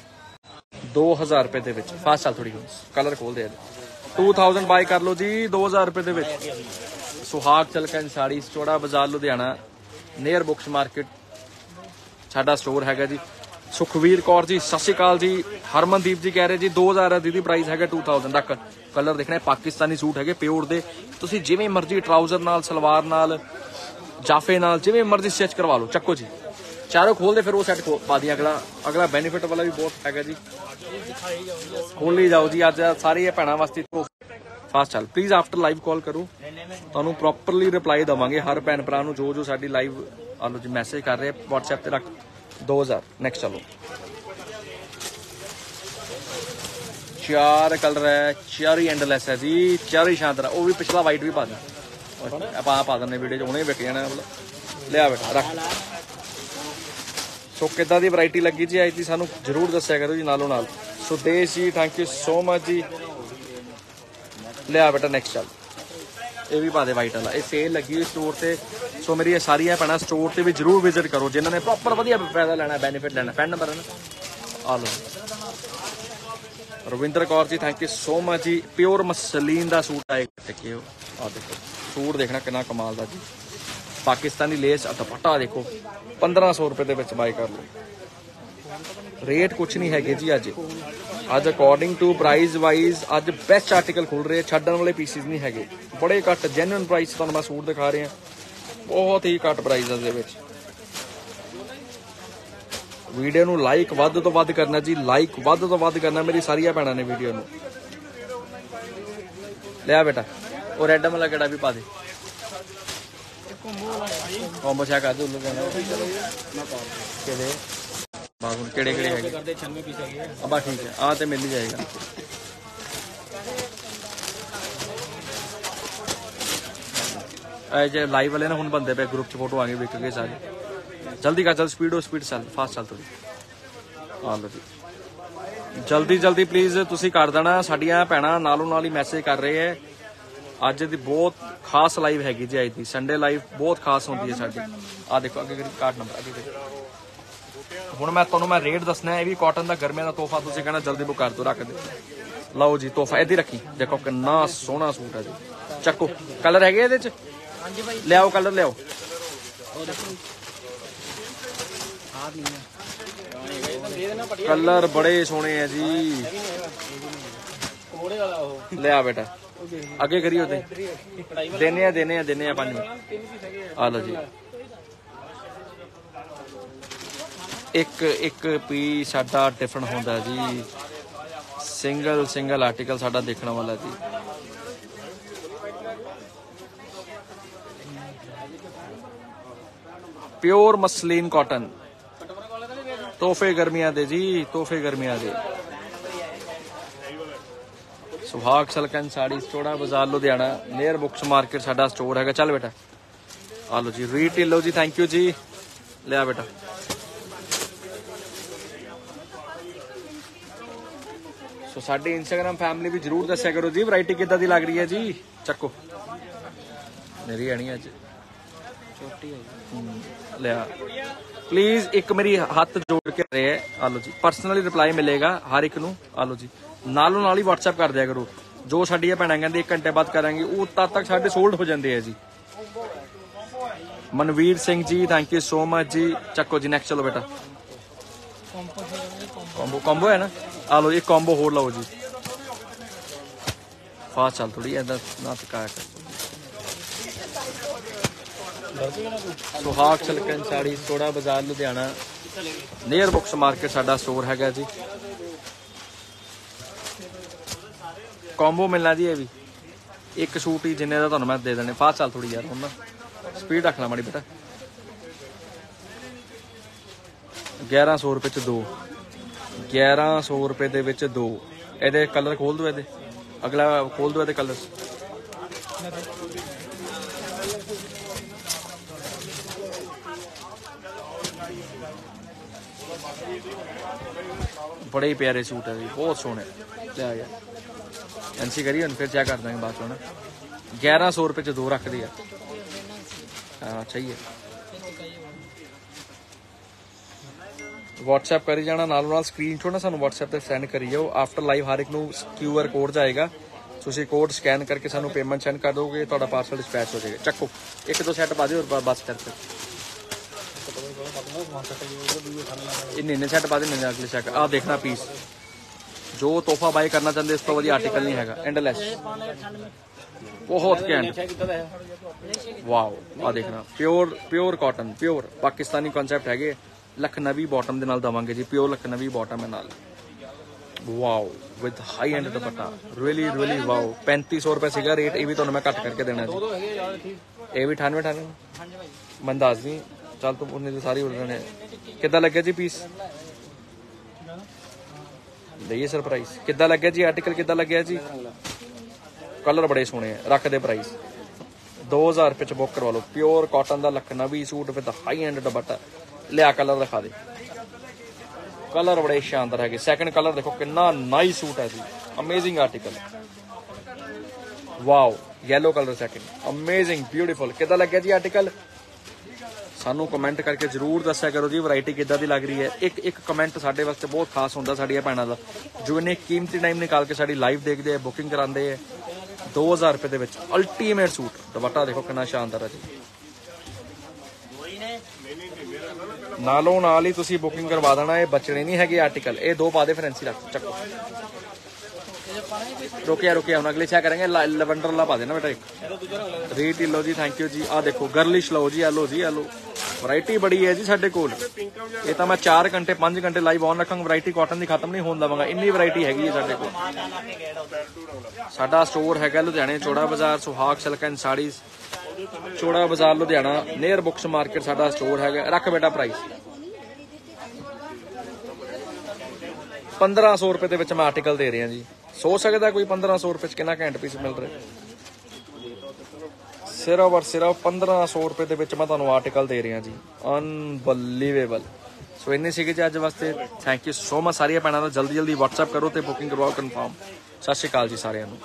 2000 ਰੁਪਏ ਦੇ ਵਿੱਚ ਫਾਸਟ ਚੱਲ ਥੋੜੀ ਕਲਰ ਖੋਲਦੇ ਆ 2000 ਬਾਈ ਕਰ ਲਓ ਜੀ 2000 ਰੁਪਏ ਦੇ ਵਿੱਚ। ਸੁਹਾਗ ਚਲਕਨ sari, Chaura Bazaar Ludhiana near books market ਸਾਡਾ ਸਟੋਰ ਹੈਗਾ ਜੀ। ਸੁਖਵੀਰ ਕੌਰ ਜੀ, ਸਤਿ ਸ਼੍ਰੀ ਅਕਾਲ ਜੀ। ਹਰਮਨਦੀਪ ਜੀ ਕਹਿ ਰਹੇ ਜੀ 2000 ਹੈ ਦੀਦੀ ਪ੍ਰਾਈਸ ਹੈਗਾ 2000 ਤੱਕ। ਕਲਰ ਦੇਖਣਾ ਪਾਕਿਸਤਾਨੀ ਸੂਟ ਹੈਗੇ ਪਿਓਰ ਦੇ। ਤੁਸੀਂ ਜਿਵੇਂ ਮਰਜ਼ੀ ਟਰਾਊਜ਼ਰ ਨਾਲ, ਸਲਵਾਰ ਨਾਲ ਜਾਫੇ ਨਾਲ ਜਿਵੇਂ ਮਰਜ਼ੀ ਸਟਿਚ ਕਰਵਾ ਲਓ, ਚੱਕੋ ਜੀ। ਚਾਰੋਂ ਖੋਲਦੇ, ਫਿਰ ਉਹ ਸੈੱਟ ਪਾ ਦੀ ਅਗਲਾ ਅਗਲਾ ਬੈਨੀਫਿਟ ਵਾਲਾ ਵੀ ਬਹੁਤ ਹੈਗਾ ਜੀ। ਖੋਲ ਲਈ ਜਾਓ ਜੀ, ਅੱਜ ਸਾਰੇ ਇਹ ਭੈਣਾਂ ਵਾਸਤੇ ਫਾਸਟ ਚੱਲ। ਪਲੀਜ਼ ਆਫਟਰ ਲਾਈਵ ਕਾਲ ਕਰੋ। ਤੁਹਾਨੂੰ ਪ੍ਰੋਪਰਲੀ ਰਿਪਲਾਈ ਦਵਾਂਗੇ, ਹਰ ਭੈਣ ਭਰਾ ਨੂੰ ਜੋ ਜੋ ਸਾਡੀ ਲਾਈਵ ਆਲੋ ਜੀ ਮੈਸੇਜ ਕਰ ਰਹੇ WhatsApp ਤੇ ਰੱਖ। 2000 ਨੈਕਸਟ ਚਲੋ। ਚਾਰ ਕਲਰ ਹੈ ਚਾਰੀ ਐਂਡਲੈਸ ਹੈ ਜੀ ਚਾਰੀ ਸ਼ਾਨਦਾਰ ਉਹ ਵੀ ਪਿਛਲਾ ਵਾਈਟ ਵੀ ਪਾ ਦੇ ਆਪਾਂ ਪਾ ਦਿੰਦੇ ਵੀਡੀਓ ਚ, ਹੁਣੇ ਵਿਕ ਜਾਣਾ ਲਿਆ ਬੇਟਾ ਰੱਖ। ਸੋ ਕਿੱਦਾਂ ਦੀ ਵੈਰਾਈਟੀ ਲੱਗੀ ਜੀ ਅੱਜ ਦੀ ਸਾਨੂੰ ਜਰੂਰ ਦੱਸਿਆ ਕਰੋ ਜੀ, ਨਾਲੋਂ ਨਾਲ। ਸੋ ਦੇਸ਼ ਜੀ ਥੈਂਕ ਯੂ ਸੋ ਮਚ ਜੀ। ਲਿਆ ਬੇਟਾ ਨੈਕਸਟ ਚੱਲ। ਇਹ ਵੀ ਪਾ ਦੇ ਵਾਈਟ ਵਾਲਾ। ਇਹ ਸੇਲ ਲੱਗੀ ਹੋਈ ਸਟੋਰ ਤੇ। ਸੋ ਮੇਰੀ ਇਹ ਸਾਰੀਆਂ ਭੈਣਾਂ ਸਟੋਰ ਤੇ ਵੀ ਜਰੂਰ ਵਿਜ਼ਿਟ ਕਰੋ। ਜਿਨ੍ਹਾਂ ਨੇ ਪ੍ਰੋਪਰ ਵਧੀਆ ਫਾਇਦਾ ਲੈਣਾ ਬੈਨੀਫਿਟ ਲੈਣਾ। ਪੈਨ ਨੰਬਰ ਹੈ ਨਾ। ਆ ਲਓ। Ravinder Kaur ji thank you so much ਜੀ। ਪਿਓਰ ਮਸਲੀਨ ਦਾ ਸੂਟ ਆਏਗਾ ਟਿੱਕੇ ਆ ਦੇਖੋ। ਸੂਟ ਦੇਖਣਾ ਕਿੰਨਾ ਕਮਾਲ ਦਾ ਜੀ। ਪਾਕਿਸਤਾਨੀ ਲੇਸ ਆ, ਦੁਪੱਟਾ ਦੇਖੋ 1500 ਰੁਪਏ ਦੇ ਵਿੱਚ ਬਾਈ ਕਰ ਲਓ। ਰੇਟ ਕੁਛ ਨਹੀਂ ਹੈਗੇ ਜੀ ਅੱਜ। ਅੱਜ ਅਕੋਰਡਿੰਗ ਟੂ ਪ੍ਰਾਈਸ ਵਾਈਜ਼ ਅੱਜ ਬੈਸਟ ਆਰਟੀਕਲ ਖੁੱਲ ਰਹੇ ਛੱਡਣ ਵਾਲੇ ਪੀਸਿਸ ਨਹੀਂ ਹੈਗੇ। ਬੜੇ ਘੱਟ ਜੈਨੂਇਨ ਪ੍ਰਾਈਸ ਤੁਹਾਨੂੰ ਮੈਂ ਸੂਟ ਦਿਖਾ ਰਿਹਾ। ਬਹੁਤ ਹੀ ਘੱਟ ਪ੍ਰਾਈਸ ਦੇ ਵਿੱਚ। ਵੀਡੀਓ ਨੂੰ ਲਾਈਕ ਵੱਧ ਤੋਂ ਵੱਧ ਕਰਨਾ ਜੀ ਲਾਈਕ ਵੱਧ ਤੋਂ ਵੱਧ ਕਰਨਾ ਮੇਰੀ ਸਾਰੀਆਂ ਭੈਣਾਂ ਨੇ ਵੀਡੀਓ ਨੂੰ। ਲਿਆ ਬੇਟਾ। ਉਹ ਰੈੱਡ ਵਾਲਾ ਕਿਹੜਾ ਵੀ ਪਾ ਦੇ। ਕੰਬੋ ਚਾ ਕਰ ਦੋ ਲੋਕਾਂ ਕਿਹੜੇ ਬਾਗੁਨ ਕਿਹੜੇ ਕਿਹੜੇ? ਹੈਗੇ ਕਰਦੇ 96 ਪੀਸ ਹੈਗੇ? ਆ। ਅਬਾ ਠੀਕ ਹੈ ਆ ਤੇ ਮਿਲ ਹੀ ਜਾਏਗਾ। ਇਹ ਜੇ ਲਾਈਵ ਵਾਲੇ ਨਾ, ਹੁਣ ਬੰਦੇ ਪਏ ਗਰੁੱਪ ਚ ਫੋਟੋ ਆ ਗਏ ਵਿਕ ਗਏ ਸਾਰੇ। ਜਲਦੀ ਕਰ, ਚੱਲ ਸਪੀਡ ਹੋ ਸਪੀਡ ਚੱਲ ਫਾਸਟ ਚੱਲ ਥੋੜੀ ਆ ਲਓ ਜੀ। ਜਲਦੀ ਜਲਦੀ ਪਲੀਜ਼ ਤੁਸੀਂ ਕਰ ਦੇਣਾ, ਸਾਡੀਆਂ ਭੈਣਾਂ ਨਾਲੋਂ ਨਾਲ ਹੀ ਮੈਸੇਜ ਕਰ ਰਹੇ ਐ ਅੱਜ ਦੀ ਬਹੁਤ ਖਾਸ ਲਾਈਵ ਹੈਗੀ ਜੀ ਅੱਜ ਦੀ। ਸੰਡੇ ਲਾਈਵ ਬਹੁਤ ਖਾਸ ਹੁੰਦੀ ਹੈ ਸਾਡੀ। ਆ ਦੇਖੋ ਅੱਗੇ ਕਰੀ ਕਾਰਡ ਨੰਬਰ ਅੱਗੇ ਹੁਣ ਮੈਂ ਤੁਹਾਨੂੰ ਮੈਂ ਰੇਟ ਦੱਸਣਾ ਇਹ ਵੀ ਕਾਟਨ ਦਾ ਗਰਮੀਆਂ ਦਾ ਤੋਹਫਾ ਤੁਸੀਂ ਕਹਿੰਦਾ ਜਲਦੀ ਬੁੱਕ ਕਰ ਰੱਖ ਦੇ ਲਓ ਜੀ ਤੋਹਫਾ ਇਹਦੀ ਰੱਖੀ। ਦੇਖੋ ਕਿੰਨਾ ਸੋਹਣਾ ਸੂਟ ਹੈ ਜੀ। ਚੱਕੋ ਕਲਰ ਹੈਗੇ ਇਹਦੇ ਚ? ਹਾਂਜੀ ਭਾਈ। ਲਿਆਓ ਕਲਰ ਲਿਆਓ। ਕਲਰ ਬੜੇ ਸੋਹਣੇ ਆ ਜੀ। ਕੋੜੇ ਵਾਲਾ ਉਹ। ਲਿਆ ਬੇਟਾ। ਅੱਗੇ ਕਰੀ ਉਹਦੇ ਦੇਨੇ ਆ ਦੇਨੇ ਆ ਦੇਨੇ ਆ ਪੰਜ ਆ ਲਓ ਜੀ। ਇੱਕ ਇੱਕ ਪੀ ਸਾਡਾ ਟਿਫਨ ਹੁੰਦਾ ਜੀ। ਸਿੰਗਲ ਸਿੰਗਲ ਆਰਟੀਕਲ ਸਾਡਾ ਦੇਖਣ ਵਾਲਾ ਜੀ। ਪਿਓਰ ਮਸਲੀਨ ਕਾਟਨ ਤੋਹਫੇ ਗਰਮੀਆਂ ਦੇ ਜੀ, ਤੋਹਫੇ ਗਰਮੀਆਂ ਦੇ। ਸੁਹਾਗ ਸਲਕਨ sari Chaura Bazaar Ludhiana near books market ਸਾਡਾ ਸਟੋਰ ਹੈਗਾ। ਚੱਲ ਬੇਟਾ। ਆ ਲਓ ਜੀ ਰੀਟੇਲ ਲਓ ਜੀ ਥੈਂਕ ਯੂ ਜੀ। ਲਿਆ ਬੇਟਾ। ਸੋ ਸਾਡੀ ਇੰਸਟਾਗ੍ਰam ਫੈਮਿਲੀ ਵੀ ਜਰੂਰ ਦੱਸਿਆ ਕਰੋ ਜੀ ਵੈਰਾਈਟੀ ਕਿੱਦਾਂ ਦੀ ਲੱਗ ਰਹੀ ਹੈ ਜੀ? ਚੱਕੋ। ਮੇਰੀ ਆਣੀ ਅੱਜ। ਛੋਟੀ ਹੈ ਲਿਆ। ਪਲੀਜ਼ ਇੱਕ ਮੇਰੀ ਹੱਥ ਜੋੜ ਕੇ ਰਹੇ ਆ ਜੀ। ਪਰਸਨਲੀ ਰਿਪਲਾਈ ਮਿਲੇਗਾ ਹਰ ਇੱਕ ਨੂੰ ਆ ਜੀ। ਨਾਲੋਂ ਨਾਲ ਹੀ WhatsApp ਕਰ ਦਿਆ ਕਰੋ। ਜੋ ਸਾਡੀਆਂ ਭੈਣਾਂ ਕਹਿੰਦੇ 1 ਘੰਟੇ ਬਾਅਦ ਕਰਾਂਗੇ, ਉਹ ਤਦ ਤੱਕ ਸਾਡੇ ਸੋਲਡ ਹੋ ਜਾਂਦੇ ਆ ਜੀ। Manveer Singh ji thank you so much ਜੀ। ਚੱਕੋ ਜੀ ਨੈਕਸਟ ਚਲੋ ਬੇਟਾ। ਕੰਪੋ ਕੰਬੋ ਕੰਬੋ ਹੈ ਨਾ? ਆ ਲਓ ਇੱਕ ਕੰਬੋ ਹੋਰ ਲਓ ਜੀ। ਫਾਸਟ ਚੱਲ ਥੋੜੀ ਐਦਾਂ ਨਾ ਟਿਕਾਇਆ ਕਰ। ਸੁਹਾਗ ਚਲਕਨ sari Chaura Bazaar, Ludhiana. Near books market ਸਾਡਾ ਸਟੋਰ ਹੈਗਾ ਜੀ। ਕੰਬੋ ਮਿਲਣਾ ਜੀ ਇਹ ਵੀ। ਇੱਕ ਸੂਟ ਹੀ ਜਿੰਨੇ ਦਾ ਤੁਹਾਨੂੰ ਮੈਂ ਦੇ ਦੇਣੇ। ਫਾਸਟ ਚੱਲ ਥੋੜੀ ਯਾਰ ਹੁਣ ਨਾ। ਸਪੀਡ ਰੱਖ ਲੈ ਮਾੜੀ ਬੇਟਾ। 1100 ਰੁਪਏ ਚ ਦੋ। 1100 ਰੁਪਏ ਦੇ ਵਿੱਚ ਦੋ। ਇਹਦੇ ਕਲਰ ਖੋਲ ਦੋ ਇਹਦੇ। ਅਗਲਾ ਖੋਲ ਦੋ ਇਹਦੇ ਕਲਰ ਬੜੇ ਹੀ ਪਿਆਰੇ ਸੂਟ ਹੈ ਜੀ, ਬਹੁਤ ਸੋਹਣੇ। ਲੈ ਆ ਐਨਸੀ ਕਰੀ, ਹੁਣ ਫਿਰ ਚੈੱਕ ਕਰ ਦਾਂਗੇ ਬਾਅਦ ਚੋਂ ਨਾ 1100 ਰੁਪਏ ਚ ਦੋ ਰੱਖਦੇ ਆ। ਹਾਂ ਚਾਹੀਏ WhatsApp ਕਰੀ ਜਾਣਾ ਨਾਲੋਂ ਨਾਲ ਸਕਰੀਨਸ਼ਾਟ ਨਾ ਸਾਨੂੰ WhatsApp ਤੇ ਸੈਂਡ ਕਰੀ ਜਾਓ। ਆਫਟਰ ਲਾਈਵ ਹਰ ਇੱਕ ਨੂੰ QR ਕੋਡ ਜਾਏਗਾ ਤੁਸੀਂ ਕੋਡ ਸਕੈਨ ਕਰਕੇ ਸਾਨੂੰ ਪੇਮੈਂਟ ਸੈਂਡ ਕਰ ਦੋਗੇ, ਤੁਹਾਡਾ ਪਾਰਸਲ ਡਿਸਪੈਚ ਹੋ ਜਾਏਗਾ। ਚੱਕੋ, ਇੱਕ ਦੋ ਸੈੱਟ ਪਾ ਦਿਓ ਔਰ ਬ- ਬਸ ਕਰਕੇ ਇੰਨੇ ਇੰਨੇ ਸੈੱਟ ਪਾ ਦੇ ਇੰਨੇ ਅਗਲੇ ਸੈੱਟ ਆ ਦੇਖਣਾ ਪੀਸ ਜੋ ਤੋਹਫਾ ਬਾਈ ਕਰਨਾ ਚਾਹੁੰਦੇ ਇਸ ਤੋਂ ਵਧੀਆ ਆਰਟੀਕਲ ਨਹੀਂ ਹੈਗਾ। ਐਂਡਲੈਸ ਬਹੁਤ ਘੈਂਟ। ਵਾਓ ਆ ਦੇਖਣਾ। Pure pure cotton pure Pakistani concept ਹੈਗੇ। ਲਖਨਵੀ ਬਾਟਮ ਦੇ ਨਾਲ ਦਵਾਂਗੇ ਜੀ। ਪਿਓਰ ਲਖਨਵੀ ਬਾਟਮ ਹੈ ਨਾਲ। Wow with high end dupatta. Really really wow 3500 ਰੁਪਏ ਸੀਗਾ ਰੇਟ ਇਹ ਵੀ ਤੁਹਾਨੂੰ ਮੈਂ ਘੱਟ ਕਰਕੇ ਦੇਣਾ ਜੀ। ਇਹ ਵੀ 98 98 ਹਾਂਜੀ ਭਾਈ। ਮੈਂ ਦੱਸ ਦੀ। ਚੱਲ ਤੂੰ ਉਹਨੇ ਸਾਰੀ ਉੜ ਨੇ। ਕਿੱਦਾਂ ਲੱਗਿਆ ਜੀ ਪੀਸ ਲਈਏ ਸਰਪ੍ਰਾਈਜ਼ ਕਿੱਦਾਂ ਲੱਗਿਆ ਜੀ ਆਰਟੀਕਲ ਕਿੱਦਾਂ ਲੱਗਿਆ ਜੀ? ਕਲਰ ਬੜੇ ਸੋਹਣੇ ਆ। ਰੱਖ ਦੇ ਪ੍ਰਾਈਸ 2000 ਰੁਪਏ ਚ ਬੁੱਕ ਕਰਵਾ ਲਓ। Pure cotton the Lucknowi suit with high end dupatta. ਲਿਆ ਕਲਰ ਦਿਖਾ ਦੇ। ਕਲਰ ਬੜੇ ਸ਼ਾਨਦਾਰ ਹੈਗੇ। ਸੈਕੰਡ ਕਲਰ ਦੇਖੋ ਕਿੰਨਾ ਨਾਈਸ ਸੂਟ ਹੈ ਜੀ। Amazing article wow yellow colour second amazing beautiful ਕਿੱਦਾਂ ਲੱਗਿਆ ਜੀ ਆਰਟੀਕਲ ਸਾਨੂੰ ਕਮੈਂਟ ਕਰਕੇ ਜਰੂਰ ਦੱਸਿਆ ਕਰੋ ਜੀ ਵੈਰਾਈਟੀ ਕਿੱਦਾਂ ਦੀ ਲੱਗ ਰਹੀ ਹੈ। ਇੱਕ ਇੱਕ ਕਮੈਂਟ ਸਾਡੇ ਵਾਸਤੇ ਬਹੁਤ ਖਾਸ ਹੁੰਦਾ ਸਾਡੀਆਂ ਭੈਣਾਂ ਦਾ। ਜੋ ਇਹਨੇ ਕੀਮਤੀ ਟਾਈਮ ਨਿਕਾਲ ਕੇ ਸਾਡੀ ਲਾਈਵ ਦੇਖਦੇ ਆ ਬੁਕਿੰਗ ਕਰਾਉਂਦੇ ਆ। 2000 ਰੁਪਏ ਦੇ ਵਿੱਚ ਅਲਟੀਮੇਟ ਸੂਟ। ਦੁਪੱਟਾ ਦੇਖੋ ਕਿੰਨਾ ਸ਼ਾਨਦਾਰ ਹੈ ਜੀ। ਨਾਲੋਂ ਨਾਲ ਹੀ ਤੁਸੀਂ ਬੁਕਿੰਗ ਕਰਵਾ ਦੇਣਾ, ਇਹ ਬਚਣੇ ਨਹੀਂ ਹੈਗੇ ਆਰਟੀਕਲ ਇਹ ਦੋ ਪਾ ਦੇ ਫਰੈਂਸੀ ਰੱਖ ਚੱਕੋ। ਰੁਕਿਆ ਰੁਕਿਆ, ਹੁਣ ਅਗਲੇ ਚੈੱਕ ਕਰਾਂਗੇ ਲਵੰਡਰ ਲਾ ਪਾ ਦੇਣਾ ਬੇਟਾ ਇੱਕ। ਰੇਟ ਹੀ ਜੀ ਥੈਂਕ ਯੂ ਜੀ। ਆ ਦੇਖੋ ਗਰਲਿਸ਼ ਲਓ ਜੀ ਆ ਲਓ ਜੀ ਆ ਲਓ ਵੈਰਾਈਟੀ ਬੜੀ ਹੈ ਜੀ ਸਾਡੇ ਕੋਲ। ਇਹ ਤਾਂ ਮੈਂ 4 ਘੰਟੇ 5 ਘੰਟੇ ਲਾਈਵ ਆਨ ਰੱਖਾਂਗਾ ਵੈਰਾਈਟੀ ਕਾਟਨ ਦੀ ਖਤਮ ਨਹੀਂ ਹੋਣ ਦਵਾਂਗਾ। ਇੰਨੀ ਵੈਰਾਈਟੀ ਹੈਗੀ ਹੈ ਸਾਡੇ ਕੋਲ। ਸਾਡਾ ਸਟੋਰ ਹੈਗਾ ਲੁਧਿਆਣੇ ਚੋੜਾ ਬਾਜ਼ਾਰ, ਸੁਹਾਗ silk and saris. Chaura Bazaar Ludhiana near books market ਸਾਡਾ ਸਟੋਰ ਹੈਗਾ। ਰੱਖ ਬੇਟਾ ਪ੍ਰਾਈਸ 1500 ਰੁਪਏ ਦੇ ਵਿੱਚ ਮੈਂ ਆਰਟੀਕਲ ਦੇ ਰਿਹਾ ਜੀ। ਸੋਚ ਸਕਦਾ ਕੋਈ 1500 ਰੁਪਏ ਚ ਕਿੰਨਾ ਘੈਂਟ ਪੀਸ ਮਿਲ ਰਿਹਾ? ਸਿਰਫ ਔਰ ਸਿਰਫ 1500 ਰੁਪਏ ਦੇ ਵਿੱਚ ਮੈਂ ਤੁਹਾਨੂੰ ਆਰਟੀਕਲ ਦੇ ਰਿਹਾ ਜੀ। ਅਨਬਲੀਵੇਬਲ ਸੋ ਇੰਨੇ ਸੀਗੇ ਜੀ ਅੱਜ ਵਾਸਤੇ। ਥੈਂਕ ਯੂ ਸੋ ਮਚ ਸਾਰੀਆਂ ਭੈਣਾਂ ਦਾ। ਜਲਦੀ ਜਲਦੀ WhatsApp ਕਰੋ ਤੇ ਬੁਕਿੰਗ ਕਰਵਾਓ ਕਨਫਰਮ ਸਤਿ ਸ਼੍ਰੀ ਅਕਾਲ ਜੀ ਸਾਰਿਆਂ ਨੂੰ।